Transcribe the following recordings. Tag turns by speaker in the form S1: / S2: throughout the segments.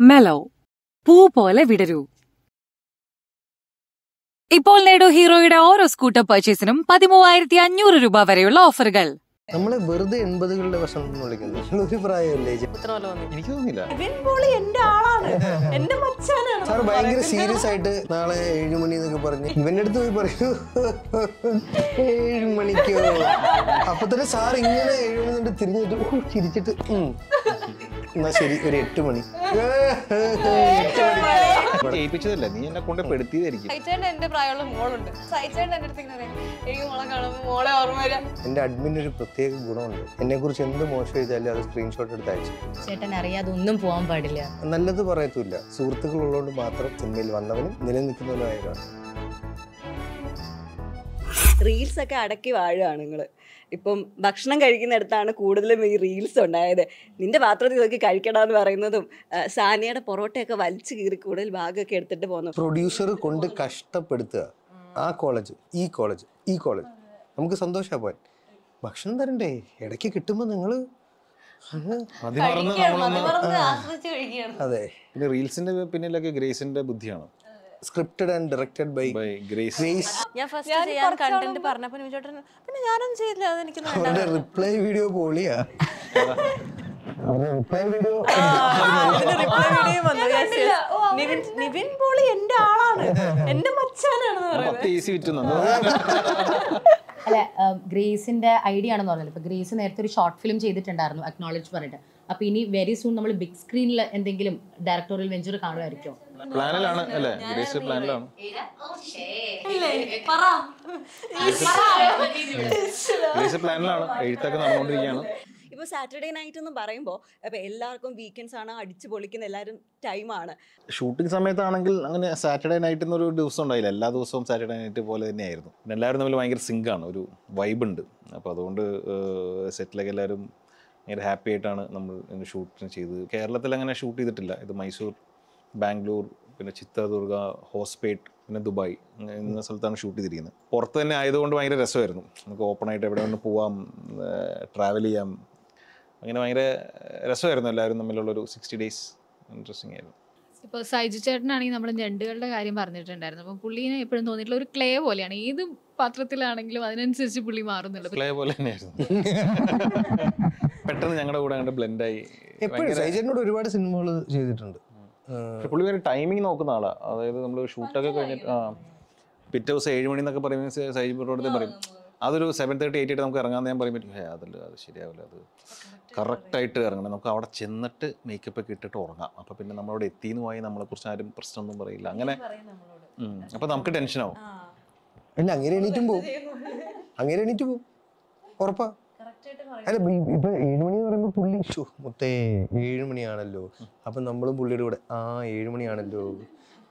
S1: Mellow പൂ പോലെ വിടരൂ. ഇപ്പോൾ നേടൂ ഹീറോയുടെ ഓരോ സ്കൂട്ടർ പർച്ചേസിനും പതിമൂവായിരത്തി അഞ്ഞൂറ് രൂപ വരെയുള്ള ഓഫറുകൾ
S2: നമ്മളെ വെറുതെ എൺപതുകളുടെ വസന്തം വിളിക്കുന്നു ഒരു പ്രായമല്ലേ?
S3: എനിക്ക്
S4: മച്ചാനാണ്.
S2: സാർ ഭയങ്കര സീരിയസ് ആയിട്ട് നാളെ ഏഴു മണി എന്നൊക്കെ പറഞ്ഞ് ഇവന്റെ അടുത്ത് പോയി പറയൂ. ഏഴു മണിക്കോ അപ്പൊ തന്നെ സാർ ഇങ്ങനെ ഏഴു മണി എന്നിട്ട് തിരിഞ്ഞിട്ട് ചിരിച്ചിട്ട് എന്നാ ശരി ഒരു എട്ട് മണി.
S3: ഏൽപ്പിച്ചതല്ല നീ എന്നെ കൊണ്ട് പെടുത്തിയതായിരിക്കും.
S4: എന്റെ പ്രായമുള്ള മോളുണ്ട്. എന്റെ അടുത്ത് എനിക്ക് മോളെ ഓർമ്മ
S2: എന്റെ അഡ്മിന് ഒരു പ്രത്യേക ഗുണമുണ്ട്. എന്നെ കുറിച്ച് എന്ത് മോശം ചെയ്താലും അത് സ്ക്രീൻഷോട്ട് എടുത്ത് അയച്ചു
S5: ചേട്ടൻ അറിയാതെ ഒന്നും പോകാൻ പാടില്ല.
S2: നല്ലത് പറയത്തില്ല സുഹൃത്തുക്കൾ ഉള്ളതുകൊണ്ട് മാത്രം സിനിമയിൽ വന്നവനും നിലനിൽക്കുന്നവനുമായവരാണ്
S6: റീൽസ് ഒക്കെ അടക്കി വാഴുകയാണ് നിങ്ങൾ ഇപ്പം ഭക്ഷണം കഴിക്കുന്നിടത്താണ് കൂടുതലും ഈ റീൽസ് ഉണ്ടായത്. നിന്റെ പാത്രത്തിൽ നോക്കി കഴിക്കണമെന്ന് പറയുന്നതും സാനിയുടെ സാനിയയുടെ പൊറോട്ടയൊക്കെ വലിച്ചു കീറി കൂടുതൽ ഭാഗമൊക്കെ എടുത്തിട്ട് പോകുന്നു
S2: പ്രൊഡ്യൂസർ കൊണ്ട് കഷ്ടപ്പെടുത്തുക. ആ കോളേജ് ഈ കോളേജ് ഈ കോളേജ് നമുക്ക് സന്തോഷമാണ് പോവാൻ. ഭക്ഷണം തരണ്ടേ? ഇടയ്ക്ക് കിട്ടുമ്പോൾ നിങ്ങൾ
S4: ആസ്വദിച്ച് കഴിക്കുകയാണ്
S2: അതെ.
S3: പിന്നെ റീൽസിന്റെ പിന്നിലൊക്കെ ഗ്രേസിന്റെ ബുദ്ധിയാണ്.
S2: Scripted and directed by
S3: Grace
S4: ഞാൻ ഫസ്റ്റ് ചെയ്യാൻ കണ്ടന്റ് പറഞ്ഞപ്പോൾ പിന്നെ ഞാനൊന്നും ചെയ്തില്ല അതെനിക്ക്
S2: റിപ്ലൈ വീഡിയോ പോളിയാ
S4: നിവിൻ നിവിൻ പോളി എന്റെ ആളാണ്. എന്റെ മച്ചാനാണെന്ന് പറയുന്നത്.
S5: അല്ല ഗ്രേസിന്റെ ഐഡിയ ആണെന്ന് പറഞ്ഞത് ഇപ്പൊ ഗ്രേസ് നേരത്തെ ഒരു ഷോർട്ട് ഫിലിം ചെയ്തിട്ടുണ്ടായിരുന്നു അക്നോളജ് പറഞ്ഞിട്ട്. അപ്പൊ ഇനി വെരി സൂൺ നമ്മൾ ബിഗ് സ്ക്രീനിൽ എന്തെങ്കിലും ഡയറക്ടോറിയൽ വെഞ്ചർ കാണുമായിരിക്കും
S3: പ്ലാനിലാണ് അല്ലേ? ഗ്രേസ് പ്ലാനിലാണ്. ഗ്രേസ് പ്ലാനിലാണ്. എഴുത്തൊക്കെ നടന്നുകൊണ്ടിരിക്കുകയാണ്.
S6: ഇപ്പോൾ സാറ്റർഡേ നൈറ്റ് എന്ന് പറയുമ്പോൾ അപ്പോൾ എല്ലാവർക്കും വീക്കെൻഡ്സ് ആണ് അടിച്ചു പൊളിക്കുന്ന എല്ലാവരും ടൈമാണ്
S3: ഷൂട്ടിംഗ് സമയത്താണെങ്കിൽ അങ്ങനെ സാറ്റർഡേ നൈറ്റ് എന്നൊരു ദിവസം ഉണ്ടായില്ല. എല്ലാ ദിവസവും സാറ്റർഡേ നൈറ്റ് പോലെ തന്നെയായിരുന്നു. എല്ലാവരും തമ്മിൽ ഭയങ്കര ആണ്. ഒരു വൈബ് ഉണ്ട്. അപ്പോൾ അതുകൊണ്ട് സെറ്റിലൊക്കെ എല്ലാവരും ഭയങ്കര ഹാപ്പി ആയിട്ടാണ് നമ്മൾ ഷൂട്ടിങ് ചെയ്തത്. കേരളത്തിൽ അങ്ങനെ ഷൂട്ട് ചെയ്തിട്ടില്ല. ഇത് മൈസൂർ ബാംഗ്ലൂർ പിന്നെ ചിത്രദുർഗ ഹോസ്പേട്ട് പിന്നെ ദുബായ് എന്ന സ്ഥലത്താണ് ഷൂട്ട് ചെയ്തിരിക്കുന്നത്. പുറത്ത് തന്നെ ആയതുകൊണ്ട് ഭയങ്കര രസമായിരുന്നു. നമുക്ക് ഓപ്പണായിട്ട് എവിടെ വന്ന് പോവാം ട്രാവൽ ചെയ്യാം. അങ്ങനെ ഭയങ്കര രസമായിരുന്നു എല്ലാവരും തമ്മിലുള്ളൊരു സിക്സ്റ്റി ഡേയ്സ് ഇൻട്രസ്റ്റിംഗ് ആയിരുന്നു.
S7: ഇപ്പോൾ സൈജു ചേട്ടനാണെങ്കിൽ നമ്മുടെ ഞണ്ടുകളുടെ കാര്യം പറഞ്ഞിട്ടുണ്ടായിരുന്നു. അപ്പം പുള്ളീനെ എപ്പോഴും തോന്നിയിട്ടുള്ള ഒരു ക്ലേ പോലെയാണ്. ഏത് പാത്രത്തിലാണെങ്കിലും അതിനനുസരിച്ച് പുള്ളി മാറുന്നുണ്ട്.
S3: ക്ലേ പോലെ തന്നെയായിരുന്നു. പെട്ടെന്ന് ഞങ്ങളുടെ കൂടെ അങ്ങോട്ട് ബ്ലെൻഡായി
S2: എപ്പോഴും സൈജനോട് ഒരുപാട് സിനിമകൾ ചെയ്തിട്ടുണ്ട്.
S3: പുള്ളി ഒരു ടൈമിംഗ് നോക്കുന്ന ആളാണ് അതായത് നമ്മൾ ഷൂട്ടൊക്കെ കഴിഞ്ഞിട്ട് ആ. പിറ്റേ ദിവസം ഏഴ് മണി എന്നൊക്കെ പറയുമ്പോൾ സൈജ് ബ്രോടത്തെ പറയും അതൊരു സെവൻ തേർട്ടി എയ്റ്റ് ആയിട്ട് നമുക്ക് ഇറങ്ങാൻ ഞാൻ പറയും. പറ്റും ഹേ അതല്ല അത് ശരിയാവില്ല അത് കറക്റ്റായിട്ട് ഇറങ്ങണം. നമുക്ക് അവിടെ ചെന്നിട്ട് മേക്കപ്പ് ഒക്കെ ഇട്ടിട്ട് ഉറങ്ങാം. അപ്പോൾ പിന്നെ നമ്മളവിടെ എത്തിയെന്ന് പോയി നമ്മളെക്കുറിച്ച് ആരും പ്രശ്നമൊന്നും പറയില്ല. അങ്ങനെ അപ്പോൾ നമുക്ക് ടെൻഷനാവും
S2: പിന്നെ അങ്ങനെ എണീറ്റും പോവും. അങ്ങനെ എണീറ്റ് പോവും. ഉറപ്പാ. അല്ല ഇപ്പൊ ഏഴുമണി എന്ന് പറയുമ്പോ പുള്ളി മൊത്തേ ഏഴുമണിയാണല്ലോ മണിയാണല്ലോ. അപ്പൊ നമ്മളും പുള്ളിയുടെ കൂടെ ആ ഏഴുമണിയാണല്ലോ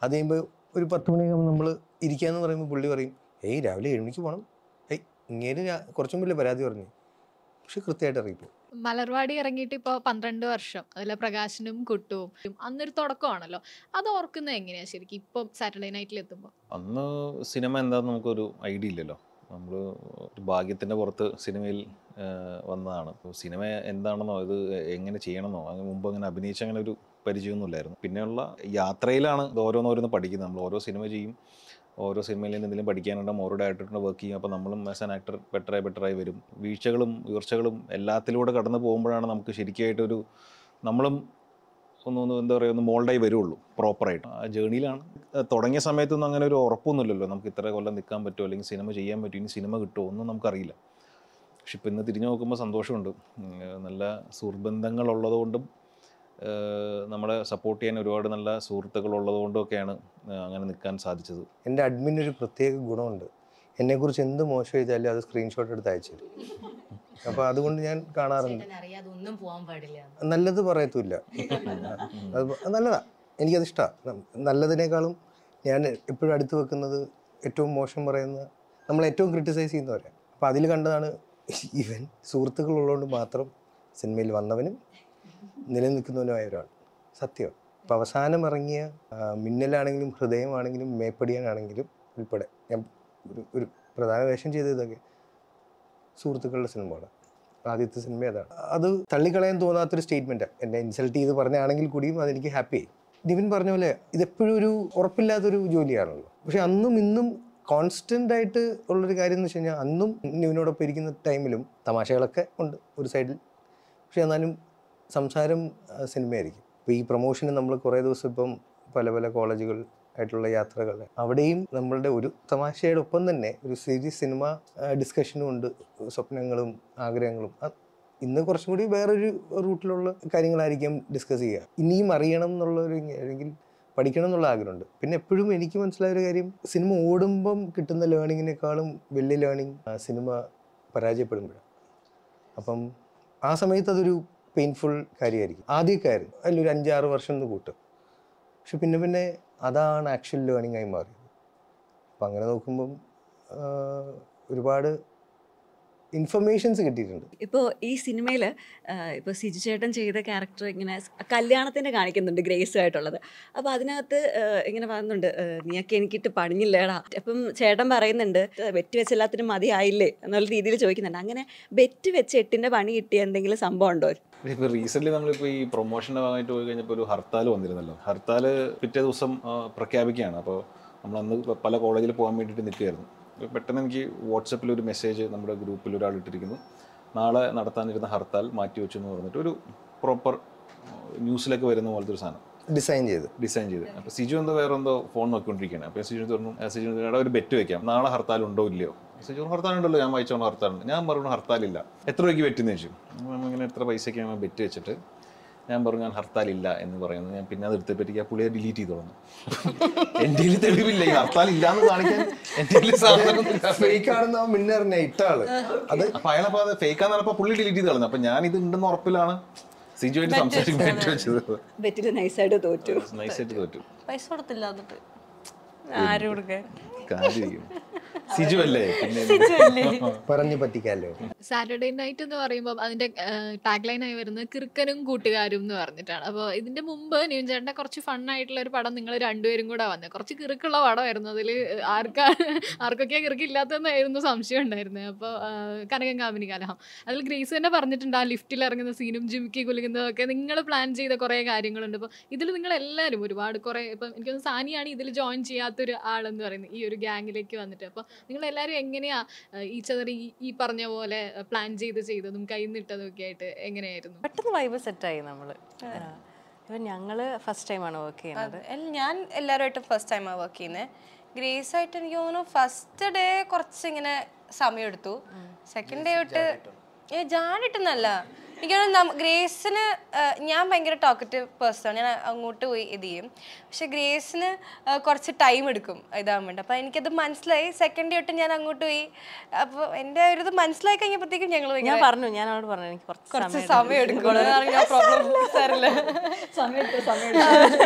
S2: അത് കഴിയുമ്പോ ഒരു പത്ത് മണിയാകുമ്പോൾ നമ്മൾ ഇരിക്കാന്ന് പറയുമ്പോൾ പുള്ളി പറയും ഏയ് രാവിലെ ഏഴുമണിക്ക് പോകണം ഏയ് ഇങ്ങനെ ഞാൻ കുറച്ചു മുമ്പല്ലേ പരാതി പറഞ്ഞു. പക്ഷെ കൃത്യമായിട്ട് അറിയിപ്പോ
S7: മലർവാടി ഇറങ്ങിയിട്ട് ഇപ്പോൾ പന്ത്രണ്ട് വർഷം അതിലെ പ്രകാശനും കുട്ടുവും. അന്നൊരു തുടക്കമാണല്ലോ. അത് ഓർക്കുന്നത് എങ്ങനെയാ ശരിക്കും ഇപ്പം സാറ്റർഡേ നൈറ്റിൽ എത്തുമ്പോൾ
S3: അന്ന് സിനിമ എന്താണെന്ന് നമുക്കൊരു ഐഡിയ ഇല്ലല്ലോ. നമ്മൾ ഒരു ഭാഗ്യത്തിന്റെ പുറത്ത് സിനിമയിൽ വന്നതാണ്. അപ്പോൾ സിനിമ എന്താണെന്നോ ഇത് എങ്ങനെ ചെയ്യണമെന്നോ അങ്ങനെ മുമ്പ് അങ്ങനെ അഭിനയിച്ച അങ്ങനെ ഒരു പരിചയമൊന്നുമില്ലായിരുന്നു പിന്നെയുള്ള യാത്രയിലാണ് ഇത് ഓരോന്നോരോന്ന് പഠിക്കുന്നത്. നമ്മൾ ഓരോ സിനിമ ചെയ്യും. ഓരോ സിനിമയിൽ നിന്ന് എന്തെങ്കിലും പഠിക്കാനുണ്ടാകും ഓരോ ഡയറക്ടറിന്റെ വർക്ക് ചെയ്യും. അപ്പോൾ നമ്മളും ആസ് ആൻ ആക്ടർ ബെറ്ററായി ബെറ്ററായി വരും. വീഴ്ചകളും ഉയർച്ചകളും എല്ലാത്തിലൂടെ കടന്നു പോകുമ്പോഴാണ് നമുക്ക് ശരിക്കായിട്ടൊരു നമ്മളും ഒന്ന് ഒന്ന് എന്താ പറയുക ഒന്ന് മോൾഡായി വരുള്ളൂ പ്രോപ്പറായിട്ട് ആ ജേണിയിലാണ് തുടങ്ങിയ സമയത്തൊന്നും അങ്ങനെ ഒരു ഉറപ്പൊന്നുമില്ലല്ലോ. നമുക്ക് ഇത്ര കൊല്ലം നിൽക്കാൻ പറ്റുമോ? അല്ലെങ്കിൽ സിനിമ ചെയ്യാൻ പറ്റുമോ? ഇനി സിനിമ കിട്ടുമോ? ഒന്നും നമുക്കറിയില്ല. പക്ഷെ ഇപ്പം ഇന്ന് തിരിഞ്ഞു നോക്കുമ്പോൾ സന്തോഷമുണ്ട്. നല്ല സുഹൃബന്ധങ്ങളുള്ളതുകൊണ്ടും നമ്മളെ സപ്പോർട്ട് ചെയ്യാൻ ഒരുപാട് നല്ല സുഹൃത്തുക്കൾ ഉള്ളതുകൊണ്ടൊക്കെയാണ് അങ്ങനെ നിൽക്കാൻ സാധിച്ചത്.
S2: എന്റെ അഡ്മിൻ ഒരു പ്രത്യേക ഗുണമുണ്ട്. എന്നെക്കുറിച്ച് എന്ത് മോശം ചെയ്താലും അത് സ്ക്രീൻഷോട്ട് എടുത്ത് അയച്ചു തരും. അപ്പോൾ അതുകൊണ്ട് ഞാൻ കാണാറുണ്ട്.
S5: ചേട്ടൻ പോകാൻ പാടില്ല.
S2: നല്ലത് പറയത്തില്ല അത് നല്ലതാ. എനിക്കത് ഇഷ്ടമാണ് നല്ലതിനേക്കാളും ഞാൻ എപ്പോഴും അടുത്ത് വെക്കുന്നത് ഏറ്റവും മോശം പറയുന്ന നമ്മൾ ഏറ്റവും ക്രിട്ടിസൈസ് ചെയ്യുന്നവരെ. അപ്പോൾ അതിൽ കണ്ടതാണ് ഇവൻ. സുഹൃത്തുക്കൾ ഉള്ളതുകൊണ്ട് മാത്രം സിനിമയിൽ വന്നവനും നിലനിൽക്കുന്നവനുമായ ഒരാൾ സത്യം. ഇപ്പം അവസാനം ഇറങ്ങിയ മിന്നലാണെങ്കിലും ഹൃദയമാണെങ്കിലും മേപ്പടിയാനാണെങ്കിലും ഉൾപ്പെടെ ഞാൻ ഒരു ഒരു പ്രധാന വേഷം ചെയ്ത ഇതൊക്കെ സുഹൃത്തുക്കളുടെ സിനിമകളാണ്. ആദ്യത്തെ സിനിമ അതാണ് അത് തള്ളിക്കളയാൻ തോന്നാത്തൊരു സ്റ്റേറ്റ്മെന്റാണ് എന്നെ ഇൻസൾട്ട് ചെയ്ത് പറഞ്ഞാണെങ്കിൽ കൂടിയും അതെനിക്ക് ഹാപ്പി നിവിൻ പറഞ്ഞ പോലെ ഇതെപ്പോഴും ഒരു ഉറപ്പില്ലാത്തൊരു ജോലിയാണല്ലോ. പക്ഷെ അന്നും ഇന്നും കോൺസ്റ്റന്റ് ആയിട്ട് ഉള്ളൊരു കാര്യം എന്ന് വെച്ച് കഴിഞ്ഞാൽ അന്നും നിവിനോടൊപ്പം ഇരിക്കുന്ന ടൈമിലും തമാശകളൊക്കെ ഉണ്ട് ഒരു സൈഡിൽ. പക്ഷെ എന്നാലും സംസാരം സിനിമയായിരിക്കും. ഇപ്പോൾ ഈ പ്രൊമോഷന് നമ്മൾ കുറേ ദിവസം ഇപ്പം പല പല കോളേജുകൾ ആയിട്ടുള്ള യാത്രകൾ. അവിടെയും നമ്മളുടെ ഒരു തമാശയുടെ ഒപ്പം തന്നെ ഒരു സീരീസ് സിനിമ ഡിസ്കഷനും ഉണ്ട്. സ്വപ്നങ്ങളും ആഗ്രഹങ്ങളും. ഇന്ന് കുറച്ചും കൂടി വേറൊരു റൂട്ടിലുള്ള കാര്യങ്ങളായിരിക്കും ഡിസ്കസ് ചെയ്യുക. ഇനിയും അറിയണം എന്നുള്ള ഒരു അല്ലെങ്കിൽ പഠിക്കണം എന്നുള്ള ആഗ്രഹമുണ്ട്. പിന്നെ എപ്പോഴും എനിക്ക് മനസ്സിലായ ഒരു കാര്യം സിനിമ ഓടുമ്പം കിട്ടുന്ന ലേണിങ്ങിനേക്കാളും വലിയ ലേണിങ് സിനിമ പരാജയപ്പെടുമ്പോഴാണ്. അപ്പം ആ സമയത്ത് അതൊരു പെയിൻഫുൾ കാര്യമായിരിക്കും ആദ്യമൊക്കെ ആയിരുന്നു. അതിലൊരു അഞ്ചാറ് വർഷം ഒന്ന് കൂട്ടും. പക്ഷെ പിന്നെ പിന്നെ അതാണ് ആക്ച്വൽ ലേണിംഗ് ആയി മാറിയത്. അപ്പം അങ്ങനെ നോക്കുമ്പം ഒരുപാട് ഇൻഫർമേഷൻസ് കിട്ടിയിട്ടുണ്ട്.
S6: ഇപ്പോൾ ഈ സിനിമയിൽ ഇപ്പോൾ സിജു ചേട്ടൻ ചെയ്ത ക്യാരക്ടർ ഇങ്ങനെ കല്യാണത്തിന്റെ കാണിക്കുന്നുണ്ട് ഗ്രേസ് ആയിട്ടുള്ളത് അപ്പോൾ അതിനകത്ത് ഇങ്ങനെ പറയുന്നുണ്ട് നീയൊക്കെ എനിക്കിട്ട് പണിഞ്ഞില്ലേടാ. അപ്പം ചേട്ടൻ പറയുന്നുണ്ട് ബെറ്റ് വെച്ച് എല്ലാത്തിനും മതിയായില്ലേ? എന്നുള്ള രീതിയിൽ ചോദിക്കുന്നുണ്ട്. അങ്ങനെ ബെറ്റ് വെച്ച് എട്ടിന്റെ പണി കിട്ടിയ എന്തെങ്കിലും സംഭവം ഉണ്ടോ?
S3: ഇപ്പോൾ റീസെന്റ് നമ്മളിപ്പോൾ ഈ പ്രൊമോഷന്റെ ഭാഗമായിട്ട് പോയി കഴിഞ്ഞപ്പോൾ ഒരു ഹർത്താൽ വന്നിരുന്നല്ലോ. ഹർത്താൽ പിറ്റേ ദിവസം പ്രഖ്യാപിക്കുകയാണ്. അപ്പോൾ നമ്മളന്ന് പല കോളേജിൽ പോകാൻ വേണ്ടിയിട്ട് നിൽക്കുകയായിരുന്നു. പെട്ടെന്ന് എനിക്ക് വാട്സപ്പിൽ ഒരു മെസ്സേജ് നമ്മുടെ ഗ്രൂപ്പിൽ ഒരാൾ ഇട്ടിരിക്കുന്നു. നാളെ നടത്താനിരുന്ന ഹർത്താൽ മാറ്റിവെച്ചു എന്ന് പറഞ്ഞിട്ട് ഒരു പ്രോപ്പർ ന്യൂസിലൊക്കെ വരുന്ന പോലത്തെ ഒരു സാധനം.
S2: ഡിസൈൻ ചെയ്ത്.
S3: ഡിസൈൻ ചെയ്ത്. അപ്പോൾ സിജു എന്തോ വേറെ എന്തോ ഫോൺ നോക്കിക്കൊണ്ടിരിക്കുകയാണ്. അപ്പോൾ സിജു പറഞ്ഞു "ആ, സിജു എടാ ഒരു ബെറ്റ് വെക്കാം. നാളെ ഹർത്താൽ ഉണ്ടോ ഇല്ലയോ? സിജു ഹർത്താൽ ഉണ്ടല്ലോ. ഞാൻ വായിച്ചോണ്ട് ഹർത്താലുണ്ട് ഞാൻ പറഞ്ഞു ഹർത്താലില്ല എത്ര രൂപയ്ക്ക് ബെറ്റ് എന്ന് ചോദിച്ചു. അങ്ങനെ എത്ര പൈസയ്ക്ക് ഞാൻ ബെറ്റ് വെച്ചിട്ട് ഞാൻ പറഞ്ഞു ഞാൻ ഹർത്താലില്ല എന്ന് പറയുന്നത്. ഞാൻ പിന്നെ അത് എടുത്തപ്പോഴത്തേക്ക് ആ പുള്ളിയെ ഡിലീറ്റ് ചെയ്തു തുടങ്ങും എന്റെ കയ്യിൽ തെളിവില്ല. ഈ ഹർത്താൽ ഇല്ല എന്ന് കാണിക്കാൻ എന്റെ സാധനമൊന്നുമില്ല.
S2: ഫേക്ക് ആണെന്ന് അവൻ മുന്നേ അറിഞ്ഞ ഇട്ട ആൾ അത്
S3: അപ്പൊ അയാളപ്പോ അത് ആണെന്ന് പറഞ്ഞപ്പോ പുള്ളി ഡിലീറ്റ് ചെയ്ത് കളഞ്ഞു. അപ്പൊ ഞാൻ ഇത് ഉണ്ടെന്ന് ഉറപ്പിലാണ് സിജുവായിട്ട്
S6: സംസാരിക്കാൻ നൈസായിട്ട് തോറ്റു.
S3: നൈസായിട്ട് തോറ്റു.
S4: പൈസ കൊടുത്തില്ല ആര് കൊടുക്കാൻ
S3: കാര്യം? സിജു അല്ലേ പിന്നെ
S2: പറഞ്ഞു പറ്റിക്കാലോ.
S7: സാറ്റർഡേ നൈറ്റ് എന്ന് പറയുമ്പോൾ അതിന്റെ ടാഗ് ലൈൻ ആയി വരുന്നത് കിറുക്കനും കൂട്ടുകാരും എന്ന് പറഞ്ഞിട്ടാണ്. അപ്പോൾ ഇതിന്റെ മുമ്പ് നിവിൻ ചേട്ടന്റെ കുറച്ച് ഫൺ ആയിട്ടുള്ള ഒരു പടം നിങ്ങൾ രണ്ടുപേരും കൂടെ വന്നത് കുറച്ച് കിറുക്കുള്ള പടമായിരുന്നു. അതിൽ ആർക്കാ ആർക്കൊക്കെയാ കിറുക്കില്ലാത്തതെന്നായിരുന്നു സംശയം ഉണ്ടായിരുന്നത് അപ്പോൾ കനകം കാമിനി കലഹം. അതിൽ ഗ്രേസ് തന്നെ പറഞ്ഞിട്ടുണ്ട് ആ ലിഫ്റ്റിൽ ഇറങ്ങുന്ന സീനും ജിമിക്കി കുലുങ്ങുന്നതും ഒക്കെ നിങ്ങൾ പ്ലാൻ ചെയ്ത കുറേ കാര്യങ്ങളുണ്ട്. അപ്പോൾ ഇതിൽ നിങ്ങൾ എല്ലാവരും ഒരുപാട് കുറേ ഇപ്പം എനിക്കൊന്ന് തോന്നുന്നു സാനിയാണ് ഇതിൽ ജോയിൻ ചെയ്യാത്തൊരു ആളെന്ന് പറയുന്നത് ഈ ഒരു ഗ്യാങ്ങിലേക്ക് വന്നിട്ട്. അപ്പോൾ നിങ്ങൾ എല്ലാവരും എങ്ങനെയാ ഈ ചതറി ഈ പറഞ്ഞ പോലെ പ്ലാൻ ചെയ്ത് ചെയ്തതും കൈന്നിട്ടതും ഒക്കെ ആയിട്ട് എങ്ങനെയായിരുന്നു?
S4: പെട്ടെന്ന് വൈബ് സെറ്റായി നമ്മൾ
S8: ഇപ്പം ഞങ്ങൾ ഫസ്റ്റ് ടൈമാണ് വർക്ക് ചെയ്യുന്നത്.
S9: ഞാൻ എല്ലാവരുമായിട്ടും ഫസ്റ്റ് ടൈമാണ് വർക്ക് ചെയ്യുന്നത് ഗ്രേസ് ആയിട്ട് എനിക്ക് തോന്നുന്നു ഫസ്റ്റ് ഡേ കുറച്ച് ഇങ്ങനെ സമയം എടുത്തു സെക്കൻഡ് ഡേ തൊട്ട് ഏ ജാനിട്ടെന്നല്ല എനിക്ക് തോന്നുന്നു ഗ്രേസിന് ഞാൻ ഭയങ്കര ടോക്കറ്റീവ് പേഴ്സൺ ഞാൻ അങ്ങോട്ട് പോയി ഇത് ചെയ്യും. പക്ഷെ ഗ്രേസിന് കുറച്ച് ടൈം എടുക്കും ഇതാകാൻ വേണ്ടി. അപ്പോൾ എനിക്കത് മനസ്സിലായി. സെക്കൻഡ് ഡേ തൊട്ട് ഞാൻ അങ്ങോട്ട് പോയി. അപ്പോൾ എന്റെ ഒരു ഇത് മനസ്സിലായി കഴിഞ്ഞപ്പോഴത്തേക്കും ഞങ്ങൾ
S8: ഞാൻ പറഞ്ഞു ഞാൻ അവിടെ പറഞ്ഞു എനിക്ക് കുറച്ച് സമയം
S9: സമയം എടുക്കും.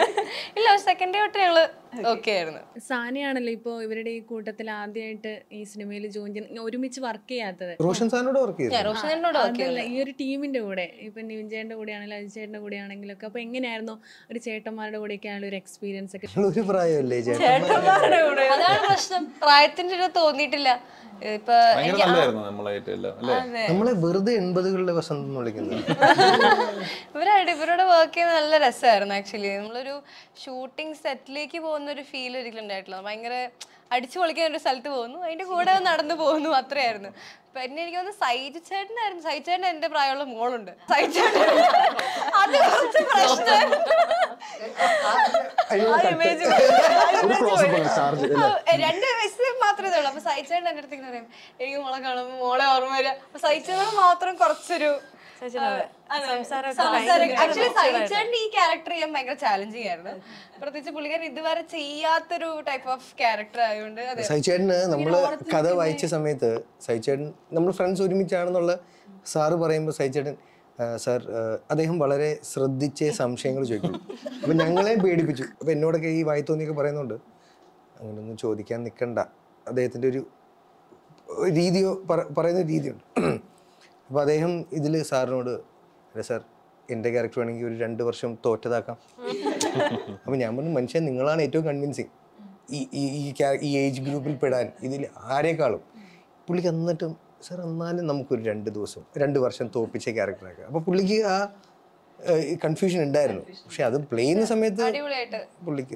S9: ഇല്ല സെക്കൻഡ് ഡേ തൊട്ട് ഞങ്ങൾ ഓക്കെ ആയിരുന്നു
S10: സാനിയാണല്ലോ ഇപ്പോ ഇവരുടെ ഈ കൂട്ടത്തിൽ ആദ്യമായിട്ട് ഈ സിനിമയിൽ ജോയിൻ ചെയ്യുന്ന ഒരുമിച്ച് വർക്ക് ചെയ്യാത്തത്.
S2: റോഷൻ സാറിനോട് വർക്ക്
S9: റോഷനോട്
S10: ഈ ഒരു ടീമിന്റെ കൂടെ ഇപ്പൊ നിവിൻചേട്ടന്റെ കൂടെ ആണെങ്കിലും അജിച്ചേട്ടന്റെ കൂടെ ആണെങ്കിലും ഒക്കെ. അപ്പൊ എങ്ങനെയായിരുന്നു ഒരു ചേട്ടന്മാരുടെ കൂടെ ഒക്കെ ഒരു എക്സ്പീരിയൻസ് ഒക്കെ?
S2: ഒരു പ്രായമല്ലേ ചേട്ടൻ
S9: അതാണ് പ്രശ്നം. പ്രായത്തിന്റെ ഒരു തോന്നിയിട്ടില്ല.
S2: നമ്മളെ വെറുതെ എൺപതുകളിലെ വസന്തം എന്ന് വിളിക്കുന്നത്.
S9: ഇവരായിട്ട് ഇവരോട് വർക്ക് ചെയ്യുന്ന നല്ല രസമായിരുന്നു ആക്ച്വലി നമ്മളൊരു ഷൂട്ടിംഗ് സെറ്റിലേക്ക് പോകുന്ന ഒരു ഫീൽ ഒരിക്കലും ഉണ്ടായിട്ടില്ല. ഭയങ്കര അടിച്ചു പൊളിക്കാൻ ഒരു സ്ഥലത്ത് പോകുന്നു. അതിന്റെ കൂടെ നടന്നു പോകുന്നു. അത്രയായിരുന്നു. പിന്നെ എനിക്ക് തോന്നുന്നു സൈജ് ചേട്ടനായിരുന്നു. സൈജ് ചേട്ടൻ എന്റെ പ്രായമുള്ള മോളുണ്ട്. സൈജ് ചേട്ടൻ. അത് കുറച്ച് പ്രശ്നം. രണ്ട് വയസ്സ് മാത്രമേ ഉള്ളൂ. അപ്പൊ സൈച്ചേട്ടൻ എന്റെ അടുത്ത് ഇങ്ങനെ പറയും എനിക്ക് മോളെ കാണുമ്പോ മോളെ ഓർമ്മ വരിക. അപ്പൊ സൈച്ചേട്ടൻ മാത്രം കുറച്ചൊരു ആക്ച്വലി ഈ ക്യാരക്ടർ ചെയ്യാൻ ഭയങ്കര ചാലഞ്ചിങ് ആയിരുന്നു. പ്രത്യേകിച്ച് പുള്ളിക്കാരൻ ഇതുവരെ ചെയ്യാത്തൊരു ടൈപ്പ് ഓഫ് ക്യാരക്ടർ ആയതുകൊണ്ട് സൈചേട്ടന്
S2: നമ്മൾ നമ്മൾ കഥ വായിച്ച സമയത്ത് സൈചേട്ടൻ നമ്മൾ ഫ്രണ്ട്സ് ഒരുമിച്ചാണെന്നുള്ള സാറ് പറയുമ്പോൾ സൈചേട്ടൻ "ആ, സാർ അദ്ദേഹം വളരെ ശ്രദ്ധിച്ചേ സംശയങ്ങൾ ചോദിക്കും അപ്പം ഞങ്ങളെ പേടിപ്പിച്ചു. അപ്പം എന്നോടൊക്കെ ഈ വായിത്തോന്നിയൊക്കെ പറയുന്നുണ്ട്. അങ്ങനെയൊന്നും ചോദിക്കാൻ നിൽക്കണ്ട അദ്ദേഹത്തിന്റെ ഒരു രീതിയോ പറയുന്ന രീതിയുണ്ട്. അപ്പോൾ അദ്ദേഹം ഇതിൽ സാറിനോട് അല്ല സാർ എന്റെ ക്യാരക്ടർ വേണമെങ്കിൽ ഒരു രണ്ട് വർഷം തോറ്റതാക്കാം. അപ്പോൾ ഞാൻ പറഞ്ഞു മനുഷ്യൻ നിങ്ങളാണ് ഏറ്റവും കൺവിൻസിങ് ഈ ഈ ഈ ഏജ് ഗ്രൂപ്പിൽ പെടാൻ. ഇതിൽ ആരെക്കാളും. പുള്ളിക്ക് എന്നിട്ടും സാർ എന്നാലും നമുക്കൊരു രണ്ട് ദിവസം രണ്ട് വർഷം തോപ്പിച്ച ക്യാരക്ടറാക്കുക അപ്പോൾ പുള്ളിക്ക് ആ കൺഫ്യൂഷൻ ഉണ്ടായിരുന്നു. പക്ഷെ അത് പ്ലേ ചെയ്യുന്ന സമയത്ത് പുള്ളിക്ക്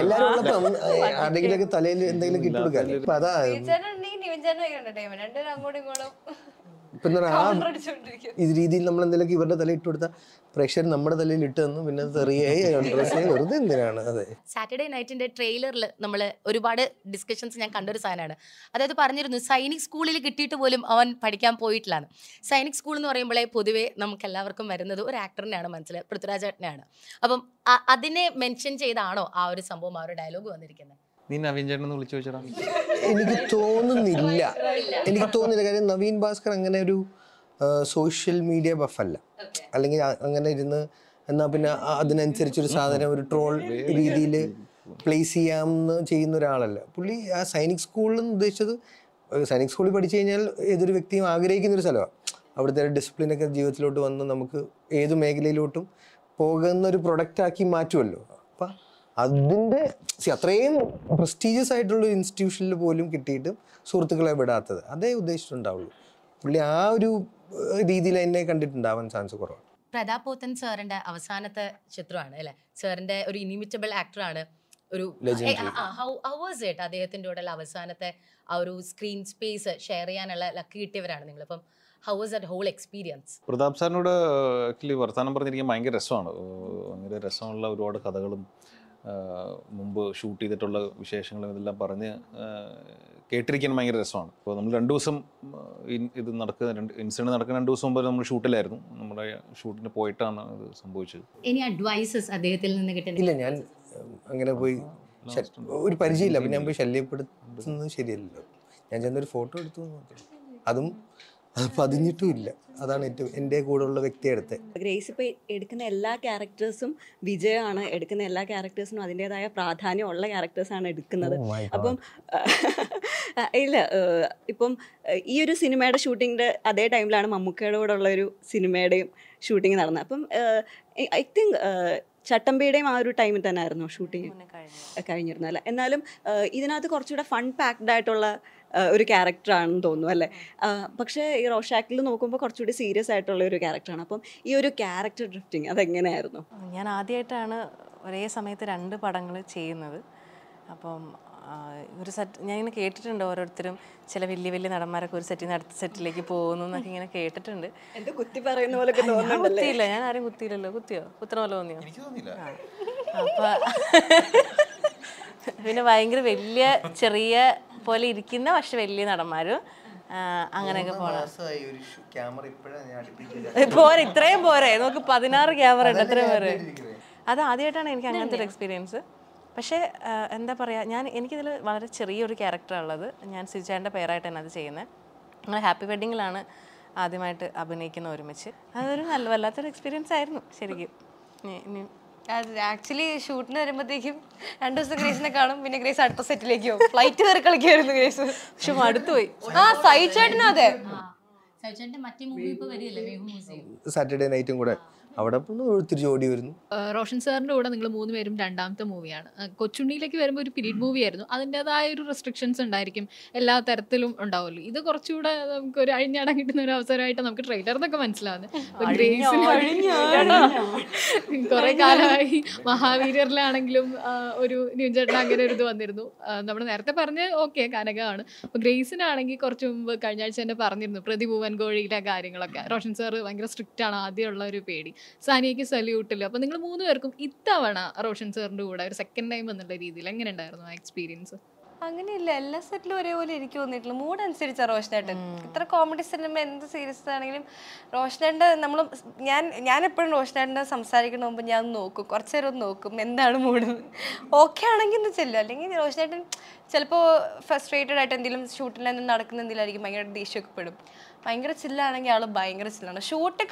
S9: എല്ലാവരും
S2: ആരുടെങ്കിലൊക്കെ തലയിൽ എന്തെങ്കിലും കിട്ടുകൊടുക്കാൻ അപ്പൊ അതാ ഇപ്പൊ എന്താ ഈ രീതിയിൽ നമ്മൾ എന്തെങ്കിലും ഇവരുടെ തലയിൽ ഇട്ട് കൊടുത്താൽ പ്രേക്ഷകർ നമ്മുടെ തലയിൽ ഇട്ട് തന്നു പിന്നെ തെറിയേ ഡ്രസ്സേ വെറുതെ എന്തിനാണ്? അതെ.
S5: സാറ്റർഡേ നൈറ്റിന്റെ ട്രെയിലറിൽ നമ്മൾ ഒരുപാട് ഡിസ്കഷൻസ് ഞാൻ കണ്ടൊരു സാധനമാണ് അതായത് പറഞ്ഞിരുന്നു സൈനിക് സ്കൂളിൽ കിട്ടിയിട്ട് പോലും അവൻ പഠിക്കാൻ പോയിട്ടില്ലാണ് സൈനിക് സ്കൂൾ എന്ന് പറയുമ്പോഴേ പൊതുവേ നമുക്ക് എല്ലാവർക്കും വരുന്നത് ഒരു ആക്ടറിനെയാണ് മനസ്സിൽ പൃഥ്വിരാജ് ചേട്ടനെയാണ് അപ്പം അതിനെ മെൻഷൻ ചെയ്താണോ ആ ഒരു സംഭവം ആ ഒരു ഡയലോഗ് വന്നിരിക്കുന്നത്?
S3: നീ നവീൻ ചേട്ടൻ വിളിച്ചു വെച്ചടാ
S2: എനിക്ക് തോന്നുന്നില്ല. എനിക്ക് തോന്നുന്നില്ല. കാര്യം നവീൻ ഭാസ്കർ അങ്ങനെ ഒരു സോഷ്യൽ മീഡിയ ബഫല്ല അല്ലെങ്കിൽ അങ്ങനെ ഇരുന്ന് എന്നാ പിന്നെ അതിനനുസരിച്ചൊരു സാധനം ഒരു ട്രോൾ രീതിയിൽ പ്ലേസ് ചെയ്യാമെന്ന് ചെയ്യുന്ന ഒരാളല്ല. പുള്ളി ആ സൈനിക് സ്കൂളിൽ നിന്ന് ഉദ്ദേശിച്ചത് സൈനിക് സ്കൂളിൽ പഠിച്ചു കഴിഞ്ഞാൽ ഏതൊരു വ്യക്തിയും ആഗ്രഹിക്കുന്ന ഒരു സ്ഥലമാണ് അവിടുത്തെ ഡിസിപ്ലിനൊക്കെ ജീവിതത്തിലോട്ട് വന്ന് നമുക്ക് ഏത് മേഖലയിലോട്ടും പോകുന്ന ഒരു പ്രൊഡക്റ്റ് ആക്കി മാറ്റുമല്ലോ. അപ്പം അതിന്റെ സി അത്രയും പ്രസ്റ്റീജിയസ് ആയിട്ടുള്ള ഇൻസ്റ്റിറ്റ്യൂഷനിൽ പോലും കിട്ടിയിട്ടും സുഹൃത്തുക്കളെ വിടാത്തത്. അതേ ഉദ്ദേശിച്ചിട്ടുണ്ടാവുള്ളൂ. പുള്ളി ആ ഒരു രീതിയിൽ എന്നെ കണ്ടിട്ടുണ്ടാവാൻ ചാൻസ് കുറവാണ്.
S5: പ്രതാപ് പോത്തൻ സാറിന്റെ അവസാനത്തെ ചിത്രമാണ് അല്ലെ? സാറിന്റെ ഒരു ഇനിമിറ്റബിൾ ആക്ടറാണ് ഒരു
S2: Legendary.
S5: ഹൗ വാസ് ഇറ്റ് അദ്ദേഹത്തിന്റെ കൂടെയുള്ള അവസാനത്തെ ആ ഒരു സ്ക്രീൻ സ്പേസ് ഷെയർ ചെയ്യാനുള്ള ലക്ക് കിട്ടിയവരാണ് നിങ്ങൾ. അപ്പം how was that whole experience
S3: Pratap സാറിനോട് ആക്ച്വലി വർത്തമാനം പറഞ്ഞിരിക്കാൻ ഭയങ്കര രസമാണ്. ഭയങ്കര രസമുള്ള ഒരുപാട് കഥകളും മുമ്പ് ഷൂട്ട് ചെയ്തിട്ടുള്ള വിശേഷങ്ങളും ഇതെല്ലാം പറഞ്ഞ് കേട്ടിരിക്കാൻ ഭയങ്കര രസമാണ്. അപ്പോൾ നമ്മൾ രണ്ട് ദിവസം ഇത് നടക്കുന്ന രണ്ട് ഇൻസിഡന്റ് നടക്കുന്ന രണ്ട് ദിവസം മുമ്പ് നമ്മൾ ഷൂട്ടിലായിരുന്നു നമ്മുടെ ഷൂട്ടിന് പോയിട്ടാണ് ഇത് സംഭവിച്ചത്.
S5: ഇനി അഡ്വൈസസ് അദ്ദേഹത്തിൽ നിന്ന് കിട്ടുന്നില്ല
S2: ഇല്ല ഞാൻ അങ്ങനെ പോയി ഒരു പരിചയമില്ല. അപ്പം ഞാൻ പോയി ശല്യപ്പെടുത്തുന്നത് ശരിയല്ലല്ലോ. ഞാൻ ചെന്നൊരു ഫോട്ടോ എടുത്തു അതും അത് പതിഞ്ഞിട്ടും ഇല്ല. അതാണ് ഏറ്റവും എന്റെ കൂടെയുള്ള വ്യക്തി എടുത്തത്
S6: ഗ്രേസ് ഇപ്പോൾ എടുക്കുന്ന എല്ലാ ക്യാരക്ടേഴ്സും വിജയമാണ് എടുക്കുന്ന എല്ലാ ക്യാരക്ടേഴ്സിനും അതിന്റെതായ പ്രാധാന്യമുള്ള ക്യാരക്ടേഴ്സാണ് എടുക്കുന്നത്.
S2: Oh my
S6: അപ്പം ഇല്ല ഇപ്പം ഈ ഒരു സിനിമയുടെ ഷൂട്ടിങ്ങിന്റെ അതേ ടൈമിലാണ് മമ്മൂക്കയുടെ കൂടെ ഉള്ള ഒരു സിനിമയുടെയും ഷൂട്ടിംഗ് നടന്നത്. അപ്പം ഐ തിങ്ക് ചട്ടമ്പിയുടെയും ആ ഒരു ടൈമിൽ തന്നെ ആയിരുന്നു ഷൂട്ടിങ് കഴിഞ്ഞിരുന്നല്ലേ അല്ലേ? എന്നാലും ഇതിനകത്ത് കുറച്ചുകൂടെ ഫൺ പാക്ഡ് ആയിട്ടുള്ള ഒരു ക്യാരക്ടറാണെന്ന് തോന്നുന്നു അല്ലേ? പക്ഷേ ഈ റോഷാക്കിൽ നോക്കുമ്പോൾ കുറച്ചുകൂടി സീരിയസ് ആയിട്ടുള്ള ഒരു ക്യാരക്ടറാണ് അപ്പം ഈ ഒരു ക്യാരക്ടർ ഡ്രിഫ്റ്റിംഗ് അതെങ്ങനെയായിരുന്നു?
S8: ഞാൻ ആദ്യമായിട്ടാണ് ഒരേ സമയത്ത് രണ്ട് പടങ്ങൾ ചെയ്യുന്നത്. അപ്പം ഒരു സെറ്റ് ഞാൻ ഇങ്ങനെ കേട്ടിട്ടുണ്ട് ഓരോരുത്തരും ചില വലിയ വലിയ നടന്മാരൊക്കെ ഒരു സെറ്റിൽ നിന്ന് അടുത്ത സെറ്റിലേക്ക് പോകുന്നു എന്നൊക്കെ ഇങ്ങനെ കേട്ടിട്ടുണ്ട്.
S6: എന്തോ കുത്തി പറയുന്ന പോലെ
S8: കുത്തിയില്ല ഞാൻ ആരും കുത്തിയില്ലല്ലോ. കുത്തിയോ? കുത്തണ പോലെ തോന്നിയോ? അപ്പൊ പിന്നെ ഭയങ്കര വലിയ ചെറിയ പോലെ ഇരിക്കുന്ന പക്ഷെ വലിയ നടന്മാരും അങ്ങനെയൊക്കെ പോരാ ഇത്രയും പോരെ. നമുക്ക് പതിനാറ് ക്യാമറ ഉണ്ട് അത്രയും പോരെ. അത് ആദ്യമായിട്ടാണ് എനിക്ക് അങ്ങനത്തെ ഒരു എക്സ്പീരിയൻസ് പക്ഷേ എന്താ പറയുക ഞാൻ എനിക്കിതിൽ വളരെ ചെറിയൊരു ക്യാരക്ടറാണ് ഉള്ളത്. ഞാൻ സിജാന്റെ പേരായിട്ട് തന്നെ അത് ചെയ്യുന്നത് ഞങ്ങൾ ഹാപ്പി വെഡിങ്ങിലാണ് ആദ്യമായിട്ട് അഭിനയിക്കുന്ന ഒരുമിച്ച്. അതൊരു നല്ല വല്ലാത്തൊരു എക്സ്പീരിയൻസ് ആയിരുന്നു ശരിക്കും. ഇനി
S9: ആക്ച്വലി ഷൂട്ടിന് വരുമ്പോഴത്തേക്കും രണ്ടു ദിവസം ഗ്രേസിനെ കാണും പിന്നെ ഗ്രേസ് അടുത്ത സെറ്റിലേക്ക് പോകും. ഫ്ലൈറ്റ് കയറി കളിക്കായിരുന്നു ഗ്രേസ്
S8: പക്ഷെ മടുത്തു പോയി.
S9: ആ ചേട്ടനും അതെ.
S5: സൗചന്റെ മറ്റേ മൂവി ഇപ്പൊ വരികയല്ലേ മേഘ മ്യൂസിയം
S2: സാറ്റർഡേ നൈറ്റും കൂടെ. അവിടെ ഒത്തിരി ജോഡി വരുന്നു.
S7: റോഷൻ സാറിന്റെ കൂടെ നിങ്ങൾ മൂന്ന് പേരും രണ്ടാമത്തെ മൂവിയാണ്. കൊച്ചുണ്ണിയിലേക്ക് വരുമ്പോൾ ഒരു പിരീഡ് മൂവി ആയിരുന്നു അതിന്റെതായ ഒരു റെസ്ട്രിക്ഷൻസ് ഉണ്ടായിരിക്കും. എല്ലാ തരത്തിലും ഉണ്ടാവുമല്ലോ. ഇത് കുറച്ചുകൂടെ നമുക്ക് ഒരു അഴിഞ്ഞാടാൻ കിട്ടുന്ന ഒരു അവസരമായിട്ട് നമുക്ക് ട്രെയിലറിന്നൊക്കെ മനസ്സിലാവുന്നത് കുറെ കാലമായി മഹാവീര്യറിലാണെങ്കിലും ആ, ഒരു ന്യൂജേട്ടൻ അങ്ങനെ ഒരു ഇത് വന്നിരുന്നു. നമ്മൾ നേരത്തെ പറഞ്ഞ് ഓക്കെ കനകമാണ് അപ്പൊ ഗ്രേസിനാണെങ്കിൽ കുറച്ച് മുമ്പ് കഴിഞ്ഞ ആഴ്ച തന്നെ പറഞ്ഞിരുന്നു പ്രതിഭൂവൻ കോഴിയിലെ കാര്യങ്ങളൊക്കെ. റോഷൻ സാർ ഭയങ്കര സ്ട്രിക്റ്റ് ആണ് ആദ്യമുള്ള ഒരു പേടി. സാനിയയ്ക്ക് സല്യൂട്ടില്ല അപ്പോൾ നിങ്ങൾ മൂന്ന് പേർക്കും ഇത്തവണ റോഷൻ സാറിന്റെ കൂടെ ഒരു സെക്കൻഡ് ടൈം എന്നുള്ള രീതിയിൽ എങ്ങനെ ഉണ്ടായിരുന്നു ആ എക്സ്പീരിയൻസ്
S9: അങ്ങനെയില്ല. എല്ലാ സെറ്റിലും ഒരേപോലെ എനിക്ക് തോന്നിയിട്ടില്ല മൂഡ് അനുസരിച്ചാ റോഷനായിട്ട് ഇത്ര കോമഡി സിനിമ എന്ത് സീരിയസ് ആണെങ്കിലും റോഷനായിട്ട് നമ്മൾ ഞാൻ ഞാൻ എപ്പോഴും റോഷനായിട്ട് സംസാരിക്കുന്ന മുമ്പ് ഞാൻ നോക്കും. കുറച്ച് നേരം ഒന്ന് നോക്കും എന്താണ് മൂഡ് ഓക്കെ ആണെങ്കിൽ ഒന്ന് ചെല്ലും. അല്ലെങ്കിൽ റോഷനായിട്ട് ചിലപ്പോൾ ഫ്രസ്ട്രേറ്റഡ് ആയിട്ട് എന്തെങ്കിലും ഷൂട്ടിൽ എന്തെങ്കിലും നടക്കുന്ന എന്തെങ്കിലും ആയിരിക്കും. ഭയങ്കര ദേഷ്യമൊക്കെ പെടും. ഭയങ്കര ചില്ലാണെങ്കിൽ ആൾ ഭയങ്കര ചില്ലാണ്. ഷൂട്ട്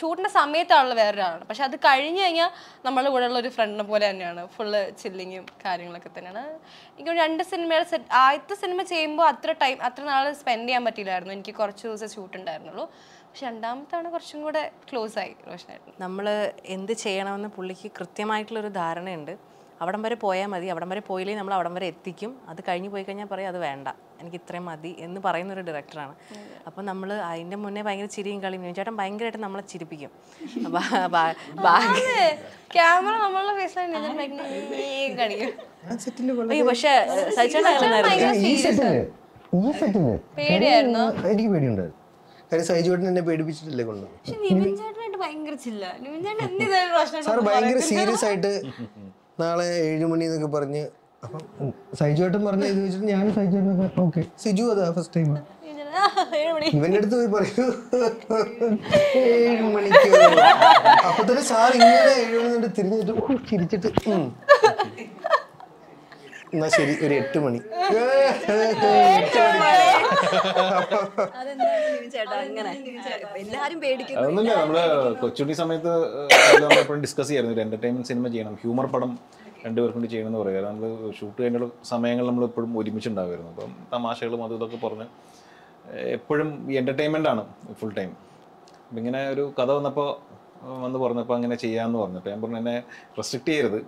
S9: ഷൂട്ടിന്റെ സമയത്താണുള്ള വേറൊരാളാണ്. പക്ഷെ അത് കഴിഞ്ഞ് കഴിഞ്ഞാൽ നമ്മളുടെ കൂടെ ഉള്ള ഒരു ഫ്രണ്ടിനെ പോലെ തന്നെയാണ്. ഫുള്ള് ചില്ലിങ്ങും കാര്യങ്ങളൊക്കെ തന്നെയാണ്. എനിക്ക് രണ്ട് സിനിമയുടെ സെറ്റ് ആദ്യത്തെ സിനിമ ചെയ്യുമ്പോൾ അത്ര ടൈം അത്ര നാൾ സ്പെൻഡ് ചെയ്യാൻ പറ്റിയില്ലായിരുന്നു. എനിക്ക് കുറച്ച് ദിവസം ഷൂട്ട് ഉണ്ടായിരുന്നുള്ളൂ. പക്ഷെ രണ്ടാമത്തവണ കുറച്ചും കൂടെ ക്ലോസ് ആയി റോഷനായിട്ട്.
S8: നമ്മൾ എന്ത് ചെയ്യണമെന്ന് പുള്ളിക്ക് കൃത്യമായിട്ടുള്ളൊരു ധാരണയുണ്ട്. അവിടം വരെ പോയാൽ മതി അവിടം വരെ പോയില്ലേ നമ്മൾ അവിടം വരെ എത്തിക്കും. അത് കഴിഞ്ഞ് പോയി കഴിഞ്ഞാൽ പറയും അത് വേണ്ട എനിക്ക് ഇത്രയും മതി എന്ന് പറയുന്ന ഒരു ഡയറക്ടറാണ് അപ്പം നമ്മൾ അതിന്റെ മുന്നേ ഭയങ്കര ചിരിയും കളിയും ചേട്ടൻ ഭയങ്കരമായിട്ട് നമ്മളെ ചിരിപ്പിക്കും.
S9: ക്യാമറ ഫേസിലാണ്
S8: പക്ഷേ
S2: സെറ്റിൽ
S9: പേടിയായിരുന്നോ?
S2: എനിക്ക് പേടിയുണ്ടായിരുന്നു. കാര്യം സൈജുവേട്ടൻ എന്നെ പേടിപ്പിച്ചിട്ടില്ലേ കൊണ്ട്
S9: ചേട്ടൻ
S2: ഭയങ്കര സീരിയസ് ആയിട്ട് നാളെ ഏഴ് മണി എന്നൊക്കെ പറഞ്ഞ് അപ്പം സൈജുവേട്ടൻ പറഞ്ഞ ഇത് വെച്ചിട്ട് ഞാൻ സൈജുവേട്ടനൊക്കെ ഓക്കെ. സിജു അതാ ഫസ്റ്റ് ടൈം ഇവന്റെ അടുത്ത് പോയി പറയൂ. ഏഴ് മണിക്ക് അപ്പൊ തന്നെ സാർ ഇങ്ങനെ ഏഴ് മണി തിരിഞ്ഞിട്ട് ചിരിച്ചിട്ട്. എന്നാ ശരി ഒരു എട്ട് മണി.
S3: അതൊന്നുമില്ല നമ്മൾ കൊച്ചുണ്ണി സമയത്ത് നമ്മൾ എപ്പോഴും ഡിസ്കസ് ചെയ്യായിരുന്നു. ഒരു എന്റർടൈൻമെന്റ് സിനിമ ചെയ്യണം. ഹ്യൂമർ പടം രണ്ടുപേർക്കും കൂടി ചെയ്യണം എന്ന് പറയുക നമ്മൾ ഷൂട്ട് കഴിഞ്ഞുള്ള സമയങ്ങൾ നമ്മൾ എപ്പോഴും ഒരുമിച്ചുണ്ടാവുമായിരുന്നു അപ്പം തമാശകളും അതും ഇതൊക്കെ പറഞ്ഞ് എപ്പോഴും ഈ എന്റർടൈൻമെന്റ് ആണ് ഫുൾ ടൈം അപ്പം ഇങ്ങനെ ഒരു കഥ വന്നപ്പോൾ വന്ന് പറഞ്ഞപ്പോൾ അങ്ങനെ ചെയ്യാമെന്ന് പറഞ്ഞപ്പോൾ ഞാൻ പറഞ്ഞു എന്നെ റെസ്ട്രിക്ട് ചെയ്യരുത്.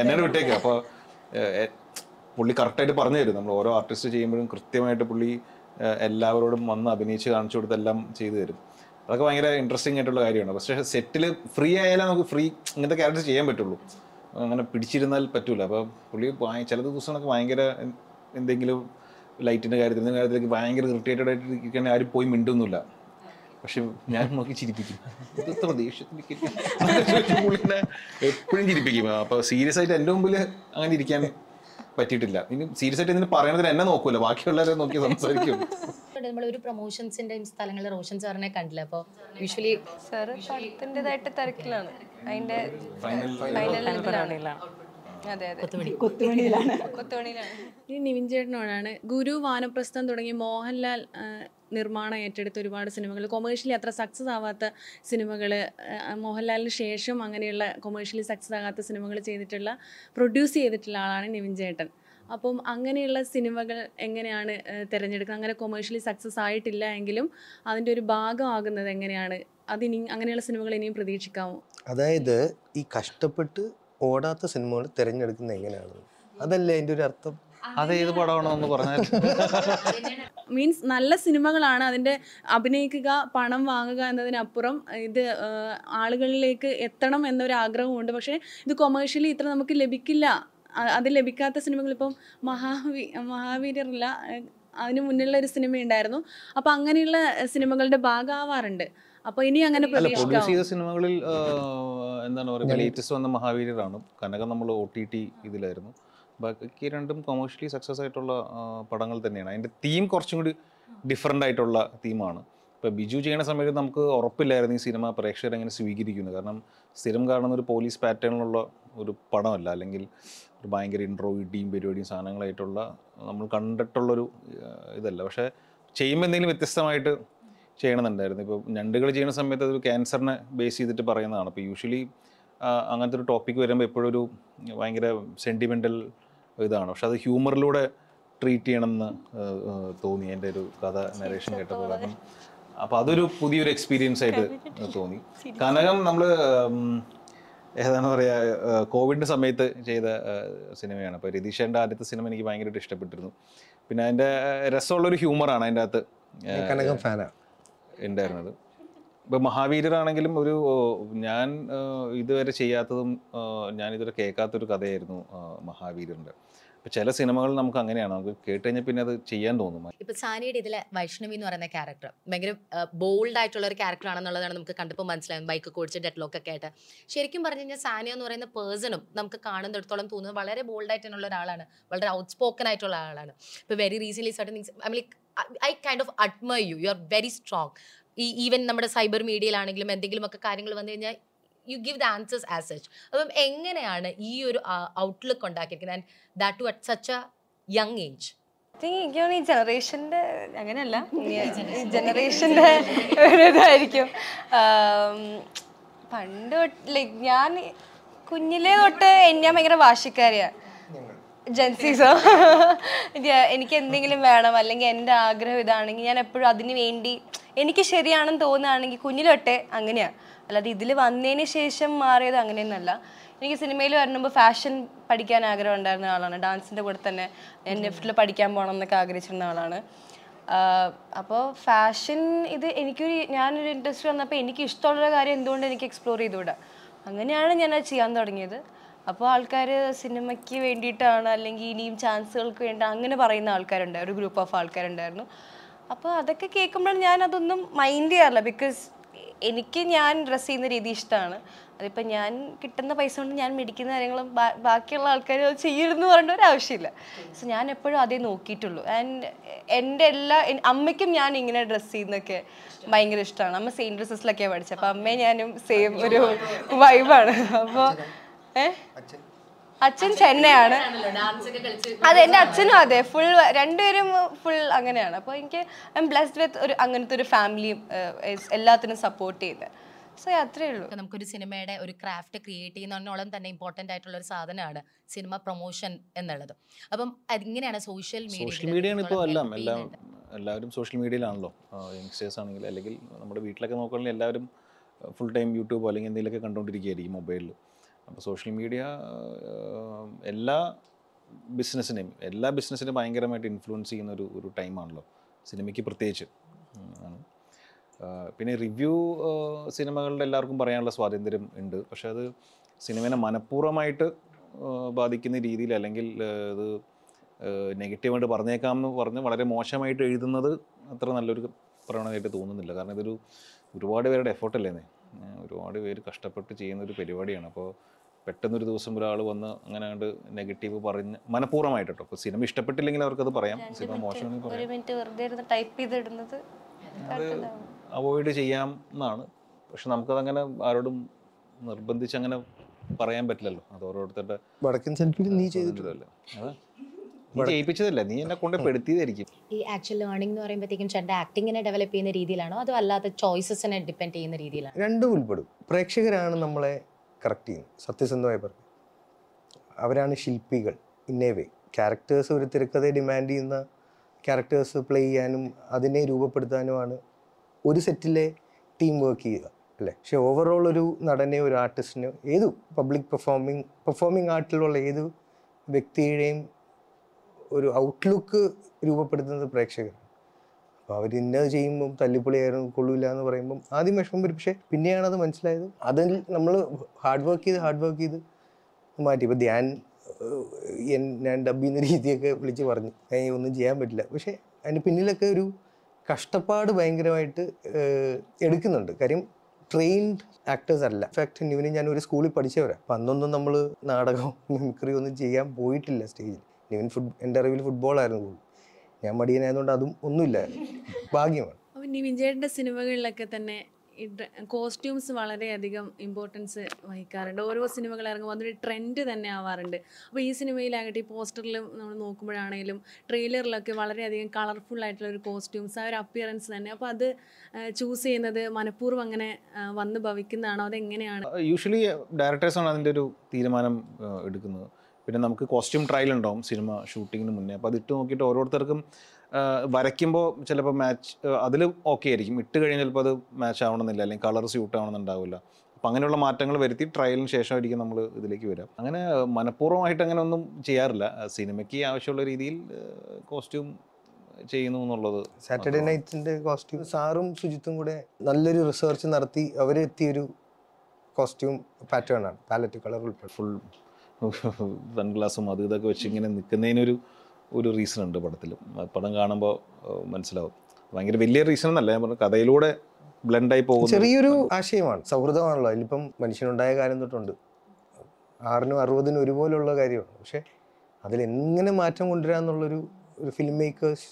S3: എന്നെ വിട്ടേക്കുക അപ്പോൾ പുള്ളി കറക്റ്റായിട്ട് പറഞ്ഞു തരും നമ്മൾ ഓരോ ആർട്ടിസ്റ്റ് ചെയ്യുമ്പോഴും കൃത്യമായിട്ട് പുള്ളി എല്ലാവരോടും വന്ന് അഭിനയിച്ച് കാണിച്ചു കൊടുത്തെല്ലാം ചെയ്തു തരും. അതൊക്കെ ഭയങ്കര ഇൻട്രസ്റ്റിംഗ് ആയിട്ടുള്ള കാര്യമാണ്. പക്ഷേ സെറ്റിൽ ഫ്രീ ആയാലേ നമുക്ക് ഫ്രീ ഇങ്ങനത്തെ ക്യാരക്ടർ ചെയ്യാൻ പറ്റുള്ളൂ. അങ്ങനെ പിടിച്ചിരുന്നാൽ പറ്റൂല. അപ്പോൾ പുള്ളി ചില ദിവസങ്ങളൊക്കെ ഭയങ്കര എന്തെങ്കിലും ലൈറ്റിന്റെ കാര്യത്തിൽ എന്തെങ്കിലും കാര്യത്തിലേക്ക് ഭയങ്കര ഇറിറ്റേറ്റഡ് ആയിട്ട് ഇരിക്കാൻ ആരും പോയി മിണ്ടുന്നില്ല പക്ഷെ ഞാൻ നോക്കി ചിരിപ്പിക്കും. എപ്പോഴും ചിരിപ്പിക്കും. അപ്പോൾ സീരിയസ് ആയിട്ട് എന്റെ മുമ്പിൽ അങ്ങനെ ഇരിക്കാൻ പറ്റിയിട്ടില്ല. ഇനി സീരിയസ് ആയിട്ട് ഇതിന് പറയണതിന് എന്നെ നോക്കൂല. ബാക്കിയുള്ളവരെ നോക്കി സംസാരിക്കും.
S5: നമ്മൾ ഒരു പ്രൊമോഷൻസിന്റെ സ്ഥലങ്ങളിൽ റോഷൻ സാറിനെ കണ്ടില്ല? അപ്പോൾ യൂഷ്വലി
S9: സാറ് പടത്തിന്റെതായിട്ട് തിരക്കിലാണ്. അതിന്റെ
S3: ഫൈനൽ
S9: ഫൈനൽ അതെ അതെ.
S6: കൊത്തുമണിയിലാണ്
S10: നിവിൻ ചേട്ടനോടാണ് ഗുരു വാനപ്രസ്ഥം തുടങ്ങി മോഹൻലാൽ നിർമ്മാണം ഏറ്റെടുത്ത ഒരുപാട് സിനിമകൾ. കൊമേഴ്ഷ്യലി അത്ര സക്സസ് ആവാത്ത സിനിമകൾ മോഹൻലാലിന് ശേഷം അങ്ങനെയുള്ള കൊമേഴ്ഷ്യലി സക്സസ് ആകാത്ത സിനിമകൾ ചെയ്തിട്ടുള്ള പ്രൊഡ്യൂസ് ചെയ്തിട്ടുള്ള ആളാണ് നിവിൻ ചേട്ടൻ. അപ്പം അങ്ങനെയുള്ള സിനിമകൾ എങ്ങനെയാണ് തിരഞ്ഞെടുക്കുന്നത്? അങ്ങനെ കൊമേഴ്ഷ്യലി സക്സസ് ആയിട്ടില്ല എങ്കിലും അതിന്റെ ഒരു ഭാഗമാകുന്നത് എങ്ങനെയാണ്? അതിനി അങ്ങനെയുള്ള സിനിമകൾ ഇനിയും പ്രതീക്ഷിക്കാമോ?
S2: അതായത് ഈ കഷ്ടപ്പെട്ട് ഓടാത്ത സിനിമകൾ തിരഞ്ഞെടുക്കുന്നത് എങ്ങനെയാണ്? അതല്ലേ അതിന്റെ ഒരു അർത്ഥം?
S3: അത് ഏത് പടമാണെന്ന് പറഞ്ഞാൽ.
S10: മീൻസ് നല്ല സിനിമകളാണ് അതിന്റെ അഭിനയിക്കുക പണം വാങ്ങുക എന്നതിനപ്പുറം ഇത് ആളുകളിലേക്ക് എത്തണം എന്നൊരു ആഗ്രഹമുണ്ട് പക്ഷേ ഇത് കൊമേഴ്ഷ്യലി ഇത്ര നമുക്ക് ലഭിക്കില്ല. അത് ലഭിക്കാത്ത സിനിമകൾ ഇപ്പം മഹാവീ മഹാവീരല്ല അതിന് മുന്നിലുള്ള ഒരു സിനിമ ഉണ്ടായിരുന്നു അപ്പം അങ്ങനെയുള്ള സിനിമകളുടെ ഭാഗമാവാറുണ്ട്. അപ്പൊ ഇനി അങ്ങനെ
S3: പ്രൊഡ്യൂസ് ചെയ്ത സിനിമകളിൽ എന്താണ് പറയുക ലേറ്റസ്റ്റ് വന്ന മഹാവീരരാണ് കനകം നമ്മൾ ഒ ടി ടി ഇതിലായിരുന്നു. ബാക്കി രണ്ടും കൊമേഴ്ഷ്യലി സക്സസ് ആയിട്ടുള്ള പടങ്ങൾ തന്നെയാണ്. അതിന്റെ തീം കുറച്ചും കൂടി ഡിഫറെന്റ് ആയിട്ടുള്ള തീമാണ് ഇപ്പോൾ ബിജു ചെയ്യുന്ന സമയത്ത് നമുക്ക് ഉറപ്പില്ലായിരുന്നു ഈ സിനിമ പ്രേക്ഷകർ എങ്ങനെ സ്വീകരിക്കുന്നു. കാരണം സ്ഥിരം കാണുന്ന ഒരു പോലീസ് പാറ്റേണിലുള്ള ഒരു പടമല്ല. അല്ലെങ്കിൽ ഒരു ഭയങ്കര ഇൻട്രോ ഇടിയും പരിപാടിയും സാധനങ്ങളായിട്ടുള്ള നമ്മൾ കണ്ടിട്ടുള്ളൊരു ഇതല്ല. പക്ഷേ ചെയ്യുമ്പോൾ എന്തെങ്കിലും വ്യത്യസ്തമായിട്ട് ചെയ്യണമെന്നുണ്ടായിരുന്നു. ഇപ്പോൾ ഞണ്ടുകൾ ചെയ്യുന്ന സമയത്ത് അതൊരു ക്യാൻസറിനെ ബേസ് ചെയ്തിട്ട് പറയുന്നതാണ്. അപ്പോൾ യൂഷ്വലി അങ്ങനത്തെ ഒരു ടോപ്പിക് വരുമ്പോൾ എപ്പോഴും ഒരു ഭയങ്കര സെന്റിമെന്റൽ ഇതാണ്. പക്ഷെ അത് ഹ്യൂമറിലൂടെ ട്രീറ്റ് ചെയ്യണമെന്ന് തോന്നി എന്റെ ഒരു കഥ നരേഷൻ കേട്ടപ്പോൾ. കാരണം അപ്പോൾ അതൊരു പുതിയൊരു എക്സ്പീരിയൻസ് ആയിട്ട് തോന്നി. കനകം നമ്മൾ ഏതാണ് പറയുക കോവിഡ് സമയത്ത് ചെയ്ത സിനിമയാണ്. അപ്പോൾ രതീഷേന്റെ ആദ്യത്തെ സിനിമ എനിക്ക് ഭയങ്കരമായിട്ട് ഇഷ്ടപ്പെട്ടിരുന്നു. പിന്നെ അതിന്റെ രസമുള്ളൊരു ഹ്യൂമറാണ് അതിന്റെ അകത്ത്
S2: കനകം ഫാനാണ്
S3: ഉണ്ടായിരുന്നത്. ഇപ്പോൾ മഹാവീരനാണെങ്കിലും ഒരു ഞാൻ ഇതുവരെ ചെയ്യാത്തതും ഞാൻ ഇതുവരെ കേൾക്കാത്തൊരു കഥയായിരുന്നു മഹാവീരന്റെ അപ്പോൾ ചില സിനിമകൾ നമുക്ക് അങ്ങനെയാണ്. നമുക്ക് കേട്ട് കഴിഞ്ഞാൽ പിന്നെ അത് ചെയ്യാൻ തോന്നും.
S5: ഇപ്പൊ സാനിയുടെ ഇതിലെ വൈഷ്ണവി എന്ന് പറയുന്ന ക്യാരക്ടർ ഭയങ്കര ബോൾഡ് ആയിട്ടുള്ള ഒരു ക്യാരക്ടർ ആണെന്നുള്ളതാണ് നമുക്ക് കണ്ടപ്പോൾ മനസ്സിലായത്. ബൈക്ക് കുടിച്ച് ഡെഡ്ലോക്ക് ഒക്കെ ആയിട്ട്. ശരിക്കും പറഞ്ഞു കഴിഞ്ഞാൽ സാനിയ എന്ന് പറയുന്ന പേഴ്സണും നമുക്ക് കാണുന്നിടത്തോളം തോന്നുന്നത് വളരെ ബോൾഡ് ആയിട്ടുള്ള ഒരാളാണ്. വളരെ ഔട്ട് സ്പോക്കൺ ആയിട്ടുള്ള ആളാണ്. ഇപ്പോൾ very recent certain I kind of admire you you are very strong ഈ ഈവൻ നമ്മുടെ സൈബർ മീഡിയയിലാണെങ്കിലും എന്തെങ്കിലുമൊക്കെ കാര്യങ്ങൾ വന്നു കഴിഞ്ഞാൽ you give the answers as such അപ്പം എങ്ങനെയാണ് ഈ ഒരു ഔട്ട്ലുക്ക് ഉണ്ടാക്കിയിരിക്കുന്നത്? And that too at such a young age
S9: എനിക്കാണ് ഈ ജനറേഷന്റെ അങ്ങനെയല്ല ഈ ജനറേഷന്റെ ഒരു ഇതായിരിക്കും. പണ്ട് ലൈക്ക് ഞാൻ കുഞ്ഞിലേ തൊട്ട് ഞാൻ ഭയങ്കര വാശിക്കാരിയാണ് ജെൻസീസോ എനിക്ക് എന്തെങ്കിലും വേണം അല്ലെങ്കിൽ എന്റെ ആഗ്രഹം ഇതാണെങ്കിൽ ഞാൻ എപ്പോഴും അതിന് വേണ്ടി എനിക്ക് ശരിയാണെന്ന് തോന്നുകയാണെങ്കിൽ കുഞ്ഞിലൊട്ടെ അങ്ങനെയാണ് അല്ലാതെ ഇതിൽ വന്നതിന് ശേഷം മാറിയത് അങ്ങനെയൊന്നല്ല എനിക്ക് സിനിമയിൽ വരുമ്പോൾ ഫാഷൻ പഠിക്കാൻ ആഗ്രഹം ഉണ്ടായിരുന്ന ആളാണ്. ഡാൻസിന്റെ കൂടെ തന്നെ ഞാൻ നെഫ്റ്റിൽ പഠിക്കാൻ പോകണം എന്നൊക്കെ ആഗ്രഹിച്ചിരുന്ന ആളാണ്. അപ്പോൾ ഫാഷൻ ഇത് എനിക്കൊരു ഞാനൊരു ഇൻട്രസ്റ്റ് വന്നപ്പോൾ എനിക്ക് ഇഷ്ടമുള്ള കാര്യം എന്തുകൊണ്ട് എനിക്ക് എക്സ്പ്ലോർ ചെയ്തുകൂടാ? അങ്ങനെയാണ് ഞാൻ ചെയ്യാൻ തുടങ്ങിയത്. അപ്പോൾ ആൾക്കാർ സിനിമയ്ക്ക് വേണ്ടിയിട്ടാണ് അല്ലെങ്കിൽ ഇനിയും ചാൻസുകൾക്ക് വേണ്ടി അങ്ങനെ പറയുന്ന ആൾക്കാരുണ്ടായിരുന്നു ഒരു ഗ്രൂപ്പ് ഓഫ് ആൾക്കാരുണ്ടായിരുന്നു. അപ്പോൾ അതൊക്കെ കേൾക്കുമ്പോൾ ഞാൻ അതൊന്നും മൈൻഡ് ചെയ്യാറില്ല. ബിക്കോസ് എനിക്ക് ഞാൻ ഡ്രസ് ചെയ്യുന്ന രീതി ഇഷ്ടമാണ്. അതിപ്പോൾ ഞാൻ കിട്ടുന്ന പൈസ കൊണ്ട് ഞാൻ മേടിക്കുന്ന കാര്യങ്ങളും ബാക്കിയുള്ള ആൾക്കാർ അത് ചെയ്യരുതെന്ന് പറയേണ്ട ഒരു ആവശ്യമില്ല. സോ ഞാൻ എപ്പോഴും അതേ നോക്കിയിട്ടുള്ളൂ. ആൻഡ് എന്റെ എല്ലാ അമ്മയ്ക്കും ഞാൻ ഇങ്ങനെ ഡ്രസ്സ് ചെയ്യുന്നൊക്കെ ഭയങ്കര ഇഷ്ടമാണ്. അമ്മ സെയിം ഡ്രസ്സസിലൊക്കെയാണ് പഠിച്ചത്. അപ്പോൾ അമ്മയും ഞാനും സെയിം ഒരു വൈബാണ് അപ്പോൾ ഏഹ് അച്ഛൻ ചെന്നൈയാണ്. അതെ എന്റെ അച്ഛനും അതെ. ഫുൾ രണ്ടുപേരും ഫുൾ അങ്ങനെയാണ്. അപ്പോൾ എനിക്ക് ഐ എം ബ്ലെസ്ഡ് വിത്ത് ഒരു അങ്ങനത്തെ ഒരു ഫാമിലിയും എല്ലാത്തിനും സപ്പോർട്ട് ചെയ്യുന്നത് സോ അത്രേ ഉള്ളൂ.
S5: നമുക്കൊരു സിനിമയുടെ ഒരു ക്രാഫ്റ്റ് ക്രിയേറ്റ് ചെയ്യുന്നതിനോളം തന്നെ ഇമ്പോർട്ടന്റ് ആയിട്ടുള്ള ഒരു സാധനമാണ് സിനിമ പ്രൊമോഷൻ എന്നുള്ളത്. അപ്പം അതിങ്ങനെയാണ് സോഷ്യൽ
S3: സോഷ്യൽ മീഡിയ ഇപ്പോൾ എല്ലാം. എല്ലാം എല്ലാവരും സോഷ്യൽ മീഡിയയിലാണല്ലോ യങ്സ്റ്റേഴ്സ് ആണെങ്കിൽ അല്ലെങ്കിൽ നമ്മുടെ വീട്ടിലൊക്കെ നോക്കുകയാണെങ്കിൽ എല്ലാവരും ഫുൾ ടൈം യൂട്യൂബ് അല്ലെങ്കിൽ എന്തെങ്കിലുമൊക്കെ കണ്ടുകൊണ്ടിരിക്കുകയായിരിക്കും മൊബൈലിൽ അപ്പോൾ സോഷ്യൽ മീഡിയ എല്ലാ ബിസിനസ്സിനെയും എല്ലാ ബിസിനസ്സിനെയും ഭയങ്കരമായിട്ട് ഇൻഫ്ലുവൻസ് ചെയ്യുന്ന ഒരു ഒരു ടൈമാണല്ലോ സിനിമയ്ക്ക് പ്രത്യേകിച്ച്. ആണ്. പിന്നെ റിവ്യൂ സിനിമകളുടെ എല്ലാവർക്കും പറയാനുള്ള സ്വാതന്ത്ര്യം ഉണ്ട്. പക്ഷെ അത് സിനിമേനെ മനഃപൂർവമായിട്ട് ബാധിക്കുന്ന രീതിയിൽ അല്ലെങ്കിൽ ഇത് നെഗറ്റീവായിട്ട് പറഞ്ഞേക്കാം എന്ന് പറഞ്ഞ് വളരെ മോശമായിട്ട് എഴുതുന്നത് അത്ര നല്ലൊരു പ്രവണതയായിട്ട് തോന്നുന്നില്ല. കാരണം ഇതൊരു ഒരുപാട് പേരുടെ എഫേർട്ടല്ലേന്നേ ഒരുപാട് പേര് കഷ്ടപ്പെട്ട് ചെയ്യുന്ന ഒരു പരിപാടിയാണ്. അപ്പോൾ പെട്ടെന്നൊരു ദിവസം ഒരാൾ വന്ന് അങ്ങനെ കണ്ട് നെഗറ്റീവ് പറഞ്ഞ് മനഃപൂർവമായിട്ട്. കേട്ടോ ഇപ്പോൾ സിനിമ ഇഷ്ടപ്പെട്ടില്ലെങ്കിൽ അവർക്കത് പറയാം. സിനിമ മോശം
S9: ഒരു മിനിറ്റ് വെറുതെ ഇരുന്ന് ടൈപ്പ് ചെയ്തിടുന്നത്
S3: അവോയ്ഡ് ചെയ്യാം എന്നാണ്. പക്ഷെ നമുക്കതങ്ങനെ ആരോടും നിർബന്ധിച്ച് അങ്ങനെ പറയാൻ പറ്റില്ലല്ലോ. അത് ഓരോരുത്തരുടെ
S2: വടക്കൻ സെന്റിൽ നീ
S3: ചെയ്തിട്ടില്ലല്ലോ അതെ. ചെയ്യിപ്പിച്ചതല്ല നീ എന്നെ കൊണ്ട് പെടുത്തിയതായിരിക്കും.
S5: ഈ ആക്ച്വൽ ലേണിംഗ് എന്ന് പറയുമ്പോഴത്തേക്കും ചേട്ടന്റെ ആക്ടിങ്ങിനെ ഡെവലപ്പ് ചെയ്യുന്ന രീതിയിലാണോ? അതോ അല്ലാതെ ചോയ്സസിനെ ഡിപ്പെൻഡ് ചെയ്യുന്ന രീതിയിലാണ്?
S2: രണ്ടും ഉൾപ്പെടും. പ്രേക്ഷകരാണ് നമ്മളെ കറക്റ്റ് ചെയ്യുന്നത്. സത്യസന്ധമായി പറഞ്ഞു. അവരാണ് ശില്പികൾ ഇന്നേ വേ ക്യാരക്ടേഴ്സ് ഒരു തിരക്കഥയെ ഡിമാൻഡ് ചെയ്യുന്ന ക്യാരക്ടേഴ്സ് പ്ലേ ചെയ്യാനും അതിനെ രൂപപ്പെടുത്താനുമാണ് ഒരു സെറ്റിലെ ടീം വർക്ക് ചെയ്യുക അല്ലേ? പക്ഷെ ഓവറോൾ ഒരു നടനെ ഒരു ആർട്ടിസ്റ്റിന് ഏത് പബ്ലിക് പെർഫോമിങ് പെർഫോമിങ് ആർട്ടിലുള്ള ഏത് വ്യക്തിയുടെയും ഒരു ഔട്ട്ലുക്ക് രൂപപ്പെടുത്തുന്നത് പ്രേക്ഷകർ. അപ്പോൾ അവർ ഇന്നത് ചെയ്യുമ്പം തല്ലിപ്പൊളിയായിരുന്നു കൊള്ളൂല എന്ന് പറയുമ്പം ആദ്യം വിഷമം വരും. പക്ഷേ പിന്നെയാണ് അത് മനസ്സിലായത്. അതിൽ നമ്മൾ ഹാർഡ് വർക്ക് ചെയ്ത് ഹാർഡ് വർക്ക് ചെയ്ത് മാറ്റി. ഇപ്പോൾ ധ്യാൻ ഞാൻ ഡബ് ചെയ്യുന്ന രീതിയൊക്കെ വിളിച്ച് പറഞ്ഞു. "ഏയ് ഒന്നും ചെയ്യാൻ പറ്റില്ല. പക്ഷേ അതിന് പിന്നിലൊക്കെ ഒരു കഷ്ടപ്പാട് ഭയങ്കരമായിട്ട് എടുക്കുന്നുണ്ട്. കാര്യം ട്രെയിൻഡ് ആക്ടേഴ്സ് അല്ല. ഇൻഫാക്ട് ഇവന് ഞാൻ ഒരു സ്കൂളിൽ പഠിച്ചവരാണ് അപ്പം അന്നൊന്നും നമ്മൾ നാടകം മിമിക്രി ഒന്നും ചെയ്യാൻ പോയിട്ടില്ല സ്റ്റേജിൽ ഇവൻ ഫുട് എന്റെ അറിവിൽ ഫുട്ബോളായിരുന്നു ഞാൻ മടിയനായതുകൊണ്ട് അതും ഒന്നുമില്ലായിരുന്നു ഭാഗ്യമാണ്.
S10: അപ്പം നിവിൻ ചേട്ടന്റെ സിനിമകളിലൊക്കെ തന്നെ കോസ്റ്റ്യൂംസ് വളരെയധികം ഇമ്പോർട്ടൻസ് വഹിക്കാറുണ്ട്. ഓരോ സിനിമകൾ ഇറങ്ങുമ്പോൾ അതൊരു ട്രെൻഡ് തന്നെ ആവാറുണ്ട്. അപ്പോൾ ഈ സിനിമയിലാകട്ടെ ഈ പോസ്റ്ററിലും നമ്മൾ നോക്കുമ്പോഴാണെങ്കിലും ട്രെയിലറിലൊക്കെ വളരെയധികം കളർഫുൾ ആയിട്ടുള്ള ഒരു കോസ്റ്റ്യൂംസ് ആ ഒരു അപ്പിയറൻസ് തന്നെ. അപ്പോൾ അത് ചൂസ് ചെയ്യുന്നത് മനഃപൂർവം അങ്ങനെ വന്ന് ഭവിക്കുന്നതാണോ? അതെങ്ങനെയാണ്?
S3: യൂഷ്വലി ഡയറക്ടേഴ്സാണ് അതിന്റെ ഒരു തീരുമാനം എടുക്കുന്നത്. പിന്നെ നമുക്ക് കോസ്റ്റ്യൂം ട്രയൽ ഉണ്ടാവും സിനിമ ഷൂട്ടിങ്ങിന് മുന്നേ. അപ്പോൾ അതിട്ട് നോക്കിയിട്ട് ഓരോരുത്തർക്കും വരയ്ക്കുമ്പോൾ ചിലപ്പോൾ മാച്ച് അതിൽ ഓക്കെ ആയിരിക്കും. ഇട്ട് കഴിഞ്ഞാൽ ചിലപ്പോൾ അത് മാച്ച് ആവണമെന്നില്ല അല്ലെങ്കിൽ കളർ സ്യൂട്ട് ആവണമെന്നുണ്ടാവില്ല. അപ്പം അങ്ങനെയുള്ള മാറ്റങ്ങൾ വരുത്തി ട്രയലിന് ശേഷമായിരിക്കും നമ്മൾ ഇതിലേക്ക് വരാം. അങ്ങനെ മനഃപൂർവമായിട്ട് അങ്ങനെ ഒന്നും ചെയ്യാറില്ല. സിനിമയ്ക്ക് ആവശ്യമുള്ള രീതിയിൽ കോസ്റ്റ്യൂം ചെയ്യുന്നു എന്നുള്ളത്
S2: സാറ്റർഡേ നൈറ്റിന്റെ കോസ്റ്റ്യൂം സാറും സുജിത്തും കൂടെ നല്ലൊരു റിസർച്ച് നടത്തി അവരെത്തിയൊരു കോസ്റ്റ്യൂം പാറ്റേൺ ആണ്. പാലറ്റ് കളർ ഉൾപ്പെടെ.
S3: ഫുൾ സൺഗ്ലാസും അത് ഇതൊക്കെ വെച്ച് ഇങ്ങനെ നിൽക്കുന്നതിനൊരു ഒരു റീസൺ ഉണ്ട് പടത്തിൽ. പടം കാണുമ്പോൾ മനസ്സിലാവും. ഭയങ്കര വലിയ റീസൺ എന്നല്ല ഞാൻ പറഞ്ഞു കഥയിലൂടെ ബ്ലെൻഡായി പോകും
S2: ചെറിയൊരു ആശയമാണ് സൗഹൃദമാണല്ലോ. അതിലിപ്പം മനുഷ്യനുണ്ടായ കാര്യം തൊട്ടുണ്ട്. ആറിനും അറുപതിനും ഒരുപോലുള്ള കാര്യമാണ്. പക്ഷേ അതിലെങ്ങനെ മാറ്റം കൊണ്ടുവരാന്നുള്ളൊരു ഒരു ഫിലിം മേക്കേഴ്സ്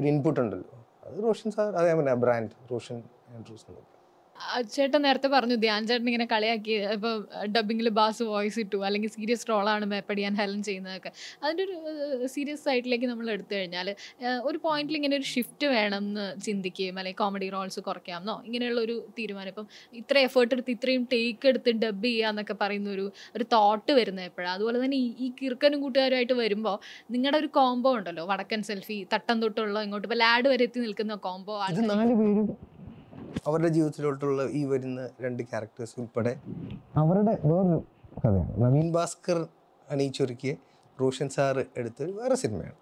S2: ഒരു ഇൻപുട്ട് ഉണ്ടല്ലോ. അത് റോഷൻ സാർ അതേ ബ്രാൻഡ് റോഷൻ ആൻഡ്രൂസ് എന്നൊക്കെ.
S7: ചേട്ടൻ നേരത്തെ പറഞ്ഞു ധ്യാൻ ചേട്ടൻ ഇങ്ങനെ കളിയാക്കി ഇപ്പോൾ ഡബിങ്ങിൽ ബാസ് വോയിസ് ഇട്ടു അല്ലെങ്കിൽ സീരിയസ് റോളാണ് മേപ്പടിയാൻ ഹെലൻ ചെയ്യുന്നതൊക്കെ. അതിന്റെ ഒരു സീരിയസ് സൈഡിലേക്ക് നമ്മൾ എടുത്തു കഴിഞ്ഞാൽ ഒരു പോയിന്റിൽ ഇങ്ങനെ ഒരു ഷിഫ്റ്റ് വേണമെന്ന് ചിന്തിക്കുകയും അല്ലെങ്കിൽ കോമഡി റോൾസ് കുറയ്ക്കാമെന്നോ ഇങ്ങനെയുള്ള ഒരു തീരുമാനം. ഇപ്പം ഇത്ര എഫേർട്ട് എടുത്ത് ഇത്രയും ടേക്ക് എടുത്ത് ഡബ് ചെയ്യുക എന്നൊക്കെ പറയുന്ന ഒരു ഒരു തോട്ട് വരുന്നത് എപ്പോഴാണ് അതുപോലെ തന്നെ ഈ കിർക്കനും കൂട്ടുകാരുമായിട്ട് വരുമ്പോൾ നിങ്ങളുടെ ഒരു കോംബോ ഉണ്ടല്ലോ വടക്കൻ സെൽഫി തട്ടം തൊട്ടുള്ള ഇങ്ങോട്ട് ഇപ്പോൾ ലാഡ് വരെ എത്തി നിൽക്കുന്ന കോംബോ
S2: നാല് പേരും അവരുടെ ജീവിതത്തിലോട്ടുള്ള ഈ വരുന്ന രണ്ട് ക്യാരക്ടേഴ്സ് ഉൾപ്പെടെ അവരുടെ വേറൊരു കഥയാണ്. നവീൻ ഭാസ്കർ അണിയിച്ചൊരുക്കിയ റോഷൻ സാർ എടുത്ത വേറെ സിനിമയാണ്.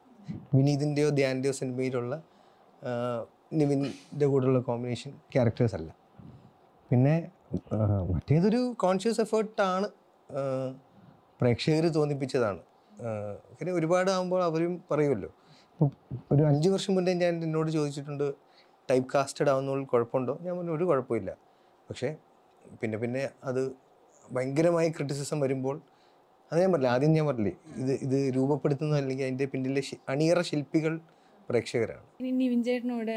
S2: വിനീതിന്റെയോ ധ്യാന്റെയോ സിനിമയിലുള്ള നിവിന്റെ കൂടെയുള്ള കോമ്പിനേഷൻ ക്യാരക്ടേഴ്സ് അല്ല. പിന്നെ മറ്റേതൊരു കോൺഷ്യസ് എഫേർട്ടാണ് പ്രേക്ഷകർ തോന്നിപ്പിച്ചതാണ്. പിന്നെ ഒരുപാട് ആകുമ്പോൾ അവരും പറയുമല്ലോ. ഒരു അഞ്ച് വർഷം മുന്നേ ഞാൻ എന്നോട് ചോദിച്ചിട്ടുണ്ട് ടൈപ്പ് കാസ്റ്റഡ് ആവുന്നതിൽ കുഴപ്പമുണ്ടോ? ഞാൻ പറഞ്ഞു ഒരു കുഴപ്പമില്ല. പക്ഷേ പിന്നെ പിന്നെ അത് ഭയങ്കരമായി ക്രിറ്റിസിസം വരുമ്പോൾ അത് ഞാൻ പറഞ്ഞില്ല ആദ്യം ഞാൻ പറഞ്ഞില്ലേ ഇത് ഇത് രൂപപ്പെടുത്തുന്ന അല്ലെങ്കിൽ അതിന്റെ പിന്നിലെ അണിയറ ശില്പികൾ പ്രേക്ഷകരാണ്.
S10: ഇനി നിവിൻ ചേട്ടനോട്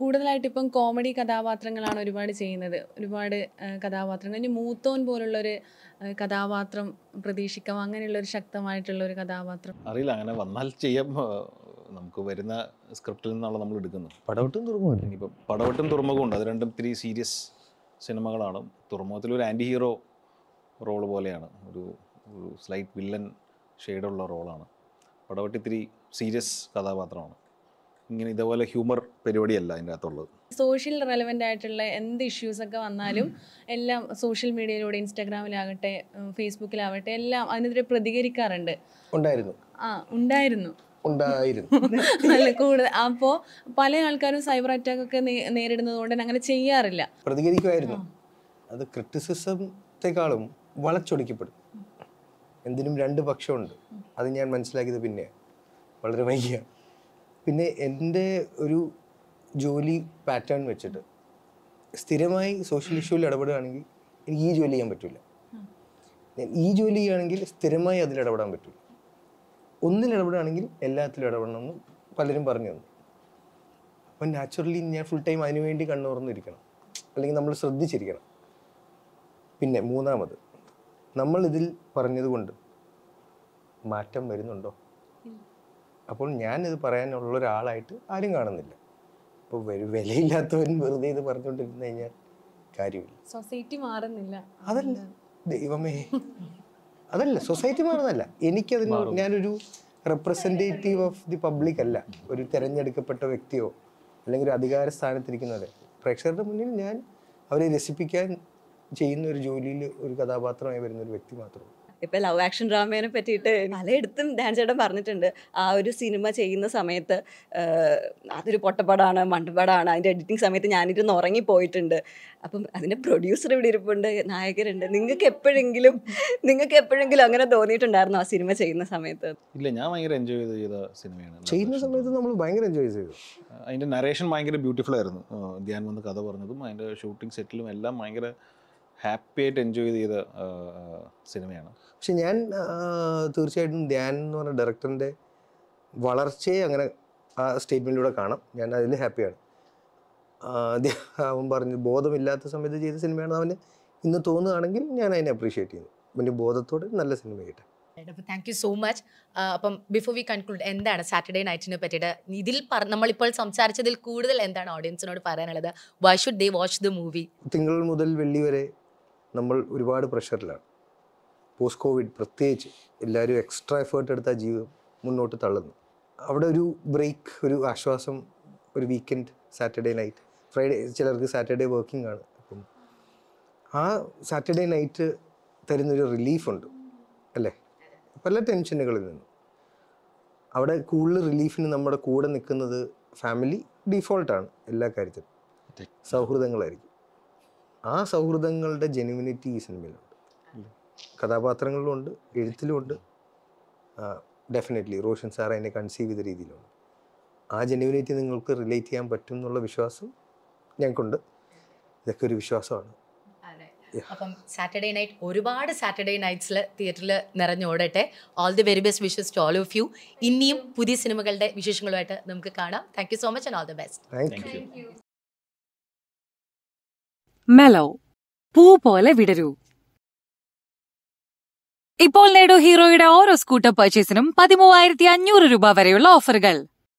S10: കൂടുതലായിട്ട് ഇപ്പം കോമഡി കഥാപാത്രങ്ങളാണ് ഒരുപാട് ചെയ്യുന്നത്. ഒരുപാട് കഥാപാത്രങ്ങൾ. ഇനി മൂത്തോൻ പോലുള്ളൊരു കഥാപാത്രം പ്രതീക്ഷിക്കാം. അങ്ങനെയുള്ള ഒരു ശക്തമായിട്ടുള്ള ഒരു കഥാപാത്രം.
S3: അറിയില്ല അങ്ങനെ വന്നാൽ ചെയ്യാം. നമുക്ക് വരുന്ന സ്ക്രിപ്റ്റിൽ നിന്നാണ് നമ്മൾ എടുക്കുന്നത്.
S2: പടവട്ടും തുറമുഖം
S3: ഇനിയിപ്പോൾ പടവട്ടും തുറമുഖമുണ്ട് അത് രണ്ടും ഇത്തിരി സീരിയസ് സിനിമകളാണ് തുറമുഖത്തിൽ ഒരു ആന്റി ഹീറോ റോൾ പോലെയാണ്. ഒരു ഒരു സ്ലൈറ്റ് വില്ലൻ ഷെയ്ഡുള്ള റോളാണ് പടവട്ടി ഇത്തിരി സീരിയസ് കഥാപാത്രമാണ്. ഇങ്ങനെ ഇതേപോലെ ഹ്യൂമർ പരിപാടിയല്ല അതിന്റെ അകത്തുള്ളത്
S10: സോഷ്യൽ റെലവെന്റ് ആയിട്ടുള്ള എന്ത് ഇഷ്യൂസൊക്കെ വന്നാലും എല്ലാം സോഷ്യൽ മീഡിയയിലൂടെ ഇൻസ്റ്റാഗ്രാമിലാകട്ടെ ഫേസ്ബുക്കിലാവട്ടെ എല്ലാം അതിനെതിരെ പ്രതികരിക്കാറുണ്ട്.
S2: ഉണ്ടായിരുന്നു.
S10: ആ ഉണ്ടായിരുന്നു.
S2: ഉണ്ടായിരുന്നു.
S10: അല്ല കൂടുതൽ. അപ്പോൾ പല ആൾക്കാരും സൈബർ അറ്റാക്ക് ഒക്കെ നേരിടുന്നതുകൊണ്ട് നേരിടുന്നത് കൊണ്ട് അങ്ങനെ ചെയ്യാറില്ല.
S2: പ്രതികരിക്കുമായിരുന്നു. അത് ക്രിറ്റിസിസത്തെക്കാളും വളച്ചൊടിക്കപ്പെടും. എന്തിനും രണ്ട് പക്ഷമുണ്ട്. അത് ഞാൻ മനസ്സിലാക്കിയത് പിന്നെ വളരെ വൈകിയ. പിന്നെ എന്റെ ഒരു ജോലി പാറ്റേൺ വെച്ചിട്ട് സ്ഥിരമായി സോഷ്യൽ ഇഷ്യൂവിൽ ഇടപെടുകയാണെങ്കിൽ എനിക്ക് ഈ ജോലി ചെയ്യാൻ പറ്റില്ല. ഈ ജോലി ചെയ്യുകയാണെങ്കിൽ സ്ഥിരമായി അതിൽ ഇടപെടാൻ പറ്റില്ല ഒന്നിൽ ഇടപെടുകയാണെങ്കിൽ എല്ലാത്തിലും ഇടപെടണം ഇടപെടണമെന്ന് പലരും പറഞ്ഞു തന്നു. അപ്പം നാച്ചുറലി ഞാൻ ഫുൾ ടൈം അതിനുവേണ്ടി കണ്ണു തുറന്നിരിക്കണം. അല്ലെങ്കിൽ നമ്മൾ ശ്രദ്ധിച്ചിരിക്കണം. പിന്നെ മൂന്നാമത് നമ്മൾ ഇതിൽ പറഞ്ഞതുകൊണ്ട് മാറ്റം വരുന്നുണ്ടോ? അപ്പോൾ ഞാനിത് പറയാനുള്ള ഒരാളായിട്ട് ആരും കാണുന്നില്ല. അപ്പോൾ വെ- വിലയില്ലാത്തവൻ വെറുതെ ഇത് പറഞ്ഞുകൊണ്ടിരുന്നു കഴിഞ്ഞാൽ കാര്യമില്ല.
S10: സൊസൈറ്റി മാറുന്നില്ല.
S2: അതല്ല ദൈവമേ. അതല്ല സൊസൈറ്റി മാറുന്നതല്ല. എനിക്കതിന് ഞാനൊരു റെപ്രസെന്റേറ്റീവ് ഓഫ് ദി പബ്ലിക് അല്ല. ഒരു തിരഞ്ഞെടുക്കപ്പെട്ട വ്യക്തിയോ അല്ലെങ്കിൽ ഒരു അധികാര സ്ഥാനത്തിരിക്കുന്നവരെ പ്രേക്ഷകരുടെ മുന്നിൽ ഞാൻ അവരെ രസിപ്പിക്കാൻ ചെയ്യുന്ന ഒരു ജോലിയിൽ ഒരു കഥാപാത്രമായി വരുന്ന ഒരു വ്യക്തി മാത്രമേ
S6: ഇപ്പൊ ലവ് ആക്ഷൻ ഡ്രാമേനെ പറ്റിയിട്ട് പലയിടത്തും ഡാൻ ചേട്ടൻ പറഞ്ഞിട്ടുണ്ട്. ആ ഒരു സിനിമ ചെയ്യുന്ന സമയത്ത് അതൊരു പൊട്ടപ്പടാണ് മണ്ടപ്പാടാണ്. അതിന്റെ എഡിറ്റിംഗ് സമയത്ത് ഞാനിരുന്ന് ഉറങ്ങിപ്പോയിട്ടുണ്ട്. അപ്പം അതിന്റെ പ്രൊഡ്യൂസർ ഇവിടെ ഇരിപ്പുണ്ട് നായകരുണ്ട്. നിങ്ങൾക്ക് എപ്പോഴെങ്കിലും നിങ്ങൾക്ക് എപ്പോഴെങ്കിലും അങ്ങനെ തോന്നിയിട്ടുണ്ടായിരുന്നു ആ സിനിമ ചെയ്യുന്ന സമയത്ത്?
S3: ഇല്ല ഞാൻ ഭയങ്കര എൻജോയ് ചെയ്ത് ചെയ്ത സിനിമയാണ്.
S2: ചെയ്യുന്ന സമയത്ത് നമ്മൾ ഭയങ്കര എൻജോയ് ചെയ്തു.
S3: അതിന്റെ നരേഷൻ ഭയങ്കര ബ്യൂട്ടിഫുൾ ആയിരുന്നു. ധ്യാൻ വന്ന് കഥ പറഞ്ഞതും അതിന്റെ ഷൂട്ടിംഗ് സെറ്റിലും എല്ലാം ഭയങ്കര ഹാപ്പി ആയിട്ട് എൻജോയ് ചെയ്ത സിനിമയാണ്.
S2: പക്ഷെ ഞാൻ തീർച്ചയായിട്ടും ധ്യാൻ എന്ന് പറഞ്ഞ ഡയറക്ടറിന്റെ വളർച്ചയെ അങ്ങനെ ആ സ്റ്റേറ്റ്മെന്റിലൂടെ കാണാം. ഞാൻ അതിൽ ഹാപ്പിയാണ്. അവൻ പറഞ്ഞു ബോധമില്ലാത്ത സമയത്ത് ചെയ്ത സിനിമയാണ് അവന് ഇന്ന് തോന്നുകയാണെങ്കിൽ ഞാൻ അതിനെ അപ്രീഷിയേറ്റ് ചെയ്യുന്നു. പിന്നെ ബോധത്തോടെ നല്ല സിനിമ കിട്ടും
S5: അപ്പോൾ താങ്ക് യു സോ മച്ച് അപ്പം ബിഫോർ വി കൺക്ലൂഡ് എന്താണ് സാറ്റർഡേ നൈറ്റിനെ പറ്റിയിട്ട് ഇതിൽ പറ നമ്മളിപ്പോൾ സംസാരിച്ചതിൽ കൂടുതൽ എന്താണ് ഓഡിയൻസിനോട് പറയാനുള്ളത്? Why should they watch the movie
S2: തിങ്കൾ മുതൽ വെള്ളി വരെ നമ്മൾ ഒരുപാട് പ്രഷറിലാണ്. പോസ്റ്റ് കോവിഡ് പ്രത്യേകിച്ച് എല്ലാവരും എക്സ്ട്രാ എഫേർട്ട് എടുത്ത ജീവിതം മുന്നോട്ട് തള്ളുന്നു. അവിടെ ഒരു ബ്രേക്ക് ഒരു ആശ്വാസം ഒരു വീക്കെൻഡ് സാറ്റർഡേ നൈറ്റ് ഫ്രൈഡേ ചിലർക്ക് സാറ്റർഡേ വർക്കിംഗ് ആണ്. അപ്പം ആ സാറ്റർഡേ നൈറ്റ് തരുന്നൊരു റിലീഫുണ്ട് അല്ലേ? പല ടെൻഷനുകളിൽ നിന്നും. അവിടെ കൂടുതൽ റിലീഫിന് നമ്മുടെ കൂടെ നിൽക്കുന്നത് ഫാമിലി ഡീഫോൾട്ടാണ് എല്ലാ കാര്യത്തിലും സൗഹൃദങ്ങളായിരിക്കും. ആ സൗഹൃദങ്ങളുടെ ജെനുവിനിറ്റി ഈ സിനിമയിലുണ്ട്. കഥാപാത്രങ്ങളിലും ഉണ്ട് എഴുത്തിലും ഉണ്ട് ഡെഫിനറ്റ്ലി റോഷൻ സാർ അതിനെ കൺസീവ് ചെയ്ത രീതിയിലുണ്ട്. ആ ജെനുവിനിറ്റി നിങ്ങൾക്ക് റിലേറ്റ് ചെയ്യാൻ പറ്റും എന്നുള്ള വിശ്വാസം ഞങ്ങൾക്കുണ്ട്. ഇതൊക്കെ ഒരു വിശ്വാസമാണ്.
S5: അപ്പം സാറ്റർഡേ നൈറ്റ് ഒരുപാട് സാറ്റർഡേ നൈറ്റ്സിൽ തിയേറ്ററിൽ നിറഞ്ഞോടട്ടെ all the very best wishes to all of you ഇനിയും പുതിയ സിനിമകളുടെ വിശേഷങ്ങളുമായിട്ട് നമുക്ക് കാണാം. Thank you so much and all the best
S2: thank you
S1: mellow പൂ പോലെ വിടരൂ. ഇപ്പോൾ നേടൂ ഹീറോയുടെ ഓരോ സ്കൂട്ടർ പർച്ചേസിനും പതിമൂവായിരത്തി അഞ്ഞൂറ് രൂപ വരെയുള്ള ഓഫറുകൾ